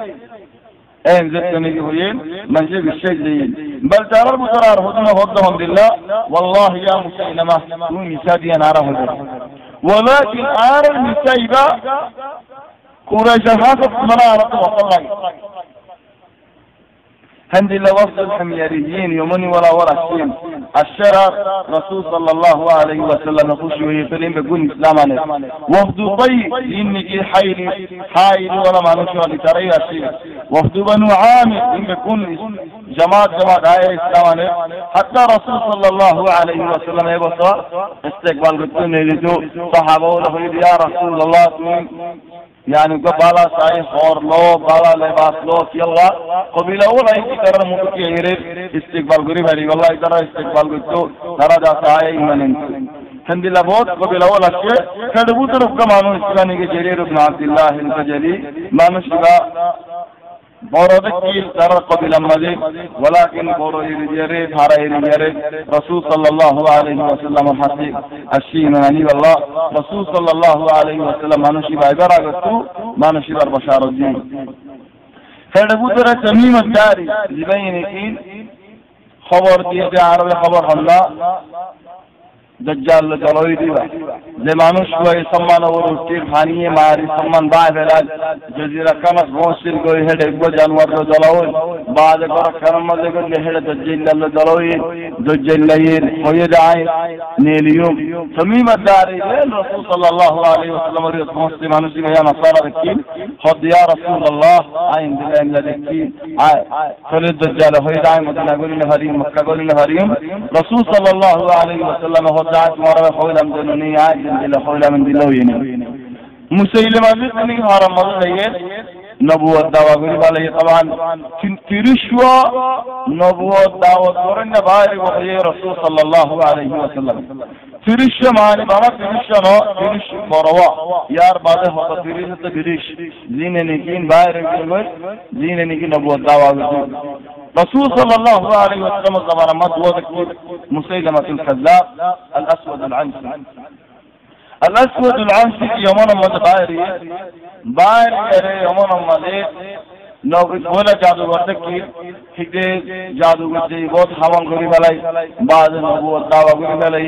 Speaker 2: اين زدتني هوين من جيب الشيء زين بل ترى المترار هدنا هدهم بالله والله يا مسينما دون مسادي نارا هدر ولكن آر المسيبة قريش هاتف منارة وصلنا هندي لوفد الحميريين يومني ولا ولا شيء الشرع رسول صلى الله عليه وسلم خش ويسلم بقول إسلام عليه وفد طيب إنك حيل حيل ولا ما نشوى لتري شيء وفد بنو عامر إن بكون جماعة جماعة آية إسلام حتى رسول صلى الله عليه وسلم يبص استقبال قلت له صحابة له يا رسول الله बा गुरी तूत मन जरी मन ترى قبل مزي ولكن بورو يرجري ثارا يرجري رسول صلى الله عليه وسلم حسي الشيء يعني والله رسول صلى الله عليه وسلم ما نشي بايبرا قصو ما نشي بشار الدين. فدبوتر تميم الداري لبين كيل خبر دي عربي خبر الله دجال جلوی دیوا زمانوش کوئی سمان اور تیر خانی ماری سمان با فلال جزیرہ کمس موسل کوئی ہڈ ایک جانور رو جلوی بعد کر کرم مزے کو لہڑ دجال اللہ جلوی دجال لیر ہوئی دعائیں نیلیوم تمیم الداری رسول صلی اللہ علیہ وسلم رضا موسل مانوسی میں یا نصارى ذكين خد يا رسول الله عين دلائم لذكين فل الدجال ہوئی دعائیں مدینہ قول نهاریم مکہ قول نهاریم رسول صلی اللہ علیہ وسلم دعات مرة خويلة من دلوني عاجل دل خويلة من دلويني مسيلمة بسني هرم مضيين نبوة دعوة قريب عليه طبعا. ترشوى نبوة دعوة ورن باري وحي رسول صلى الله عليه وسلم. ترش معنی بابا ترش نو ترش بروا یار بعد ہوتا ترش تو ترش زین نکین باہر گئے زین نکین نبوت دعوة رسول صلى الله عليه وسلم زمان مدوة مسيلمة الكذاب الأسود العنسي. الاسود العنسي يومون امد بايري بايري ارے يومون امد নৌকিত বলে জাদুঘরটা কি হিটে জাদুঘর যে বোধ হাওয়ান করি ফেলাই বাজে নবুয় দাওয়া করি ফেলাই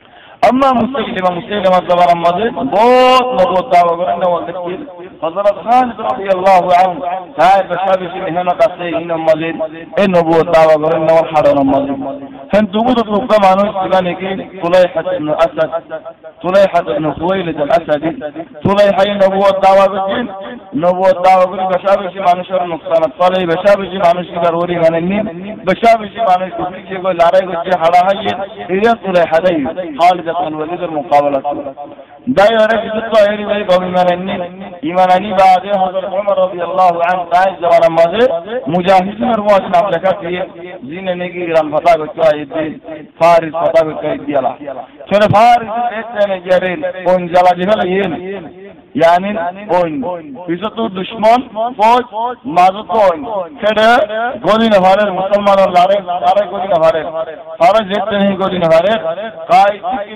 Speaker 2: اما مسلمه مسلمه زبر مضي بوت مضبوط دعوه قلنا وكثير حضرت خالد رضي الله عنه هاي بشابش ان هنا قصي هنا مضي انه بوت دعوه قلنا والحرم مضي فانتو قدت ربما نشتغاني كي طليحة بن اسد طليحة بن خويلد الاسدي طليحة نبوة دعوة بالدين نبوة دعوة قلنا بشابش ما نشر نقصان الطلي بشابش ما نشر ضروري من النين بشابش ما نشر بلك يقول لعريق الجي حراها يد إذا طليحة دي خالد دفن ولی در مقابلہ کو دائی اور ایک جتو ہے نہیں بھائی ایمان نہیں ایمان نہیں بعد حضرت عمر رضی اللہ عنہ دای زمانہ مزے مجاہد مر وہ اسلام لکھا کہ زین نے کی گرام فتح کو کیا ایدی فارس فتا کو کہہ ایدی اللہ. چلو فارس دیکھتے ہیں جرین کون جلا جلا یہ یعنی اون پیسا تو دشمن، فوج مازو تو اون کھڑے، گولی نفارے، مسلمان اور لارے سارے گولی نفارے. سارے جیتے نہیں گولی نفارے. قائد کی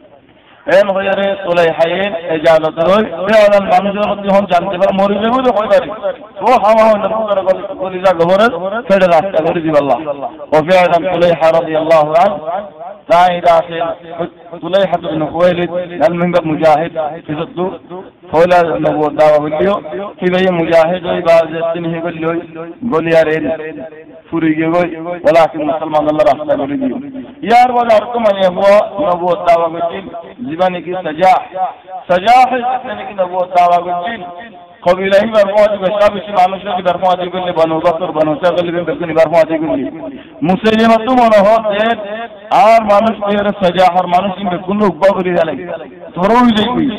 Speaker 2: এন হইয়ারে তোলাই হাইয়েন এজাজত রই বেওয়ালান মানুষের মধ্যে হন জানতে পারে মরি যাবো তো কই পারি ও হামা হন করে বলি যা গবরে ফেড়ে রাস্তা করে দিবাল্লাহ ও ফিয়ালান তোলাই হারাদি আল্লাহ আন زائد عشان طليحة بن خويلد المنبر مجاهد في ضده فولا نبو الدعوة بالليو في بي مجاهد بعد السنه بالليو قول يا رين فريقي ولكن مسلمان الله رحمة بالليو يار وزاركم أن يهوى نبو الدعوة بالجين زبان کی سجاح. سجاح جتنے کی نبوت دعوی گلچین قبیلہ ہی برمواتی بشاب شی مانوشن کی برمواتی گلی بنو بکر بنو شغل بن بکنی برمواتی گلی. مسلمت تو منو ہو دید آر مانوش دیر سجاح ہر مانوش ان بکنو اکبا گلی دلگ دروی دیگوی.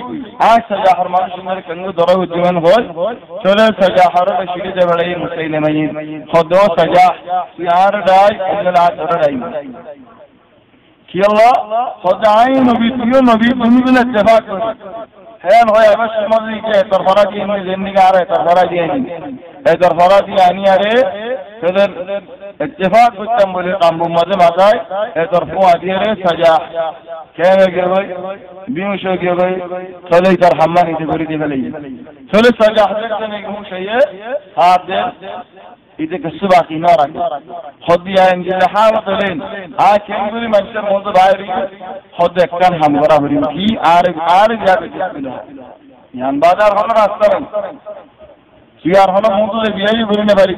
Speaker 2: آج سجاح ہر مانوش ان کنگو دروی دیوان ہوئی چلے سجاح ہر بشیلی دے بڑی مسلمین خود دو سجاح یار ڈائی اللہ تعالی কি আল্লাহ? খোদাই নবী তুইও নবী তুমি ইত্তেফাক করো। হ্যাঁ এবার সমাজে কে তোর ফরা দিয়ে এমনি যেমনি আরে তোর ফরা দিয়ে আনি। এই তোর দিয়ে আনি আরে, তোদের ইত্তেফাক করতাম বলে কাম্বু মাঝে মাথায় এই তোর ফুয়া দিয়ে রে, সাজা। কেন গে গই চলে তোর হাম্মা নিতে করে দিয়ে ফেলে চলে সাজা إذا كسبا كينارا خد يا إنجيل حاوة لين آ كنغوري منشر موضوع بايري خد كان هم غرا هري كي عارف عارف يا بسم الله يعني بازار هنا راسترن سيار هنا موضوع بيجي برينا بارك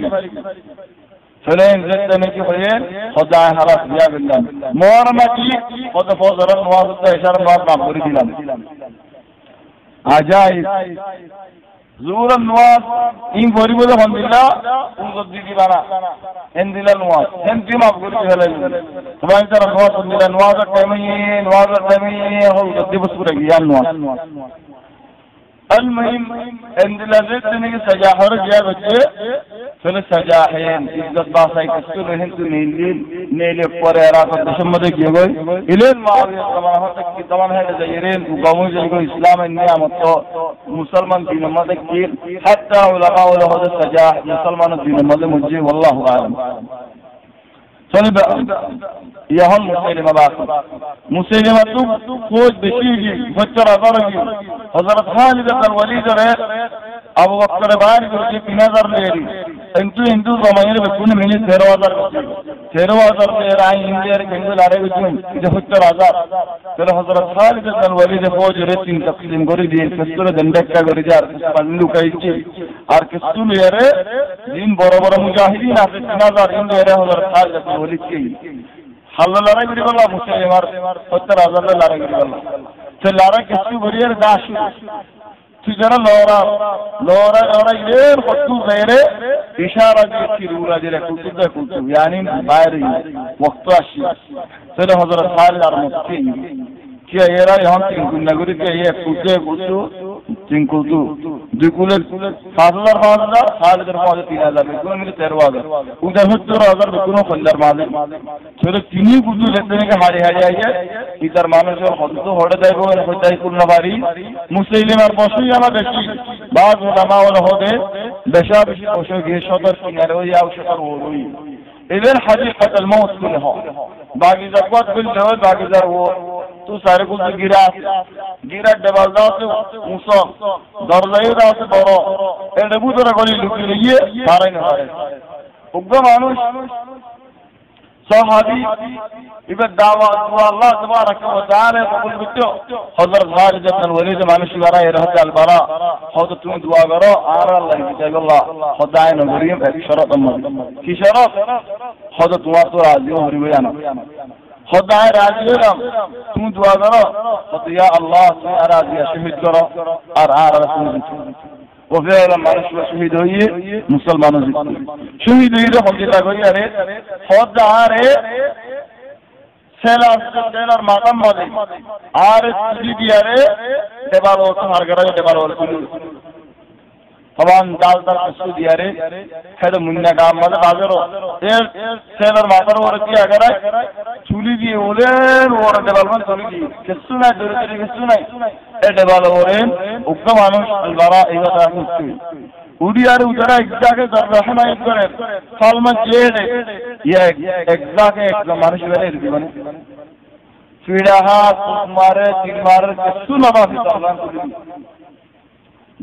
Speaker 2: فلين زد نكي خير خد آه خلاص يا بالله مورما كي خد فوزرن موافق إشارة ما ما بري ديلان عجائب জুহুর নোয়াজ ইং ভরি বলে হন দিলা উনকত দি দিবা হেন দিলা নোয়াজ হেন তুই মাফ করে দিয়ে হলে তোমার তারা নোয়াজ দিলা নোয়াজের টাইমে টাইমে হল নোয়াজ المهم عند لذت نيجي سجاحر جاء بچه فل سجاحين عزت باساي كسر هند نيلين نيل پر اراك دشمد گيه گوي الين معاويه زمان هو تك زمان ہے جيرين وقوم جيگو اسلام النعمت تو مسلمان دين مد كير حتى علماء له سجاح مسلمان دين مد مجي والله اعلم طلب يهم مسلمة باقي تو فوج بشيجي فجر درجي حضرت خالد بن الوليد رأي ابو بكر بار کی في نظر لے رہی۔ ہندو ہندو زمانے میں کون میں نے تیرہ ہزار تیرہ ہزار تیرہ آئی ہندی اور ہندو لارے گی چون حضرت خالد بن ولید فوج ریتین تقسيم گری دی۔ کستر دندك کا گری جار پنلو کا اچھی اور کستو لے رہے۔ دین برابر مجاہدین آفت نظر ہندو رہے حضرت خالد بن ওয়ালিদ কে লড়াই করি বললাম মুসলিম সত্তর হাজার লড়াই করি বললাম সে লড়াই কিস্তু ভরিয়ে দাস তুই যারা লড়া লড়া লড়া এর কত্তু গেরে ইশারা দিয়ে তিরুরা দিলে কুতু দে কুতু ইয়ানি বাইরে ওয়াক্ত আসি আর কিয়া এরা এখন তিনকুল না করে কিয়া ইয়ে তিনকুল তু। দুই কুলের সাত হাজার পাঁচ হাজার সাত হাজার পাঁচ হাজার তিন হাজার বেগুন মিলে তেরো হাজার উদার সত্তর হাজার বেগুন পঞ্চার মালে সেটা তিনি কুলতু লেতে নাকি হারে হারে আইয়া পিতার মানুষের হন্ত হড়ে দেব হইতাই কুলনা বাড়ি। মুসলিম আর বসুই আমার বেশি। বাদ ওলামা ওলা হবে বেশা বেশি বসে গিয়ে সতর কিনারে ওই আউ সতর এদের হাজির কাতাল মৌত কুল হ। বাগিজার পথ কুল দেওয়ার বাগিজার ও تو سارے کو گرا گرا دروازہ سے موسا دروازے را سے بڑا اے نبو تو گلی لکی رہی ہے سارے نہ سارے اوگا مانوش صحابی ایبر دعوا دعا اللہ تبارک و تعالی قبول بتو حضرت خالد بن ولید مانوش ورا یہ رہتے البرا خود تم دعا کرو آر اللہ کی جل اللہ خدا نے مریم ایک شرط امر کی شرط خود دعا تو راضی ہو رہی ہے خدعين راضي ويانا تون دعا قراء خد يا الله تون أراضي شهد قراء أرعى رسول وفعلا মানুষ শহীদ হয়ে মুসলমান শহীদ হয়ে যখন যেটা করি আরে হজ আরে সেলার সেলার মাতাম বলে আর দিয়ারে দেবার فمان قال در اسو دیارے خیر مننا کام مدد حاضرو ایر سیبر ماتر ہو رکی اگر ہے چولی دیئے اولین اور دیوال من چولی دیئے کسو نہیں دوری تیری کسو نہیں اے دیوال اولین اکتا مانوش البارا ایوہ تاہم سوئی উড়িয়ার উদারা একজাকে তার রহমায়ত করেন সালমান জেনে ইয়া একজাকে একজন মানুষ বেড়ে জীবনে চুইড়া হাত মারে তিন মারে কিছু না বাসি সালমান করে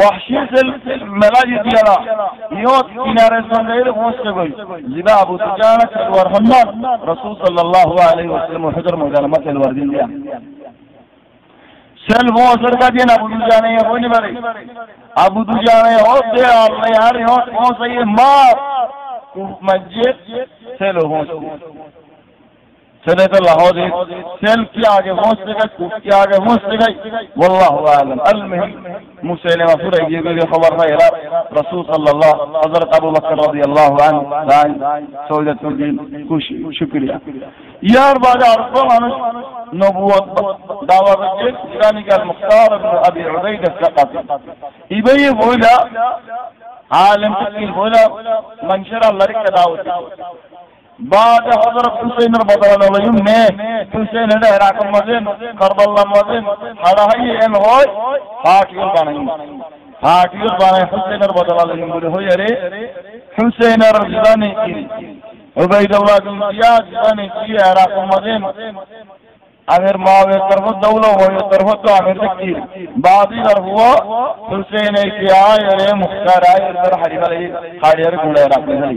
Speaker 2: وحشی سل ملاجی دیالا یوت کنارے سنگیر پہنچ کے گئی. زبا ابو سجانہ سلور حمد. رسول صلی اللہ علیہ وسلم حجر مجال مطل وردین دیا. سل وہ اثر کا دین ابو سجانہ یہ کوئی نہیں بری ابو سجانہ ہوت دے آپ نے یار ہوت وہ سیئے مار. مجید، سل وہ ہو سنة الله سل كي آگے پہنچ گئی کف کی آگے والله اعلم. المهم مسلمة فرق يقول خبر غير رسول صلى الله حضرت ابو بكر رضي الله عنه داعي سودة الدين كوش شكريا يار بعد أربع نبوة دعوة بالجيش ذلك المختار بن أبي عبيدة الثقفي يبين بولا عالم تكيل بولا من شرع الله رك دعوة بعد حضرت حسین رب الله علیه میں حسین نے عراق مزن کربلا مزن حرائی ان ہوئی ہاٹیل بنائیں ہاٹیل بنائیں حسین رب الله علیه بولے ہوئے ارے حسین رضوانی کی عبید اللہ بن زیاد جانی کی عراق مزن আমের মাওয়ের তরফ দৌল ওয়ের তরফ তো আমের তকদীর বাদি আর হুয়া হুসেন এই কি আয় রে মুখতার আয় তর হারিবালে হারিয়ার গুড়ে রাখতে হই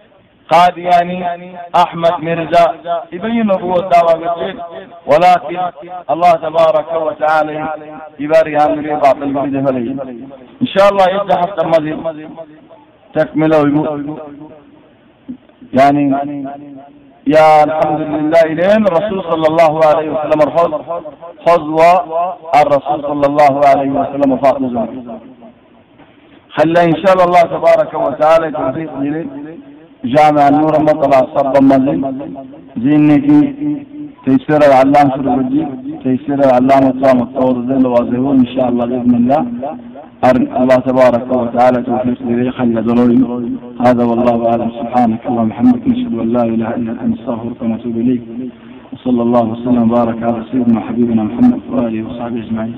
Speaker 2: قادياني أحمد مرزا يبين نبوة الدعوة بالجيل ولكن الله تبارك وتعالى يباري عن باطل من فلي إن شاء الله يبدأ حتى المزيد تكمله يعني يا الحمد لله إلين الرسول صلى الله عليه وسلم الحوض خذوة الرسول صلى الله عليه وسلم فاطمة خلى إن شاء الله تبارك وتعالى توفيق إليه جامع النور مطلع صب مزين زينكي تيسير العلام سربجي تيسير العلام الطعام الطور ذل واضحون إن شاء الله بإذن الله. أرن الله تبارك وتعالى توفيق لي خلى ضروري هذا والله أعلم. سبحانك اللهم وبحمدك نشهد أن لا إله إلا أنت نستغفرك ونتوب إليك. وصلى الله وسلم وبارك على سيدنا وحبيبنا محمد وآله وصحبه أجمعين.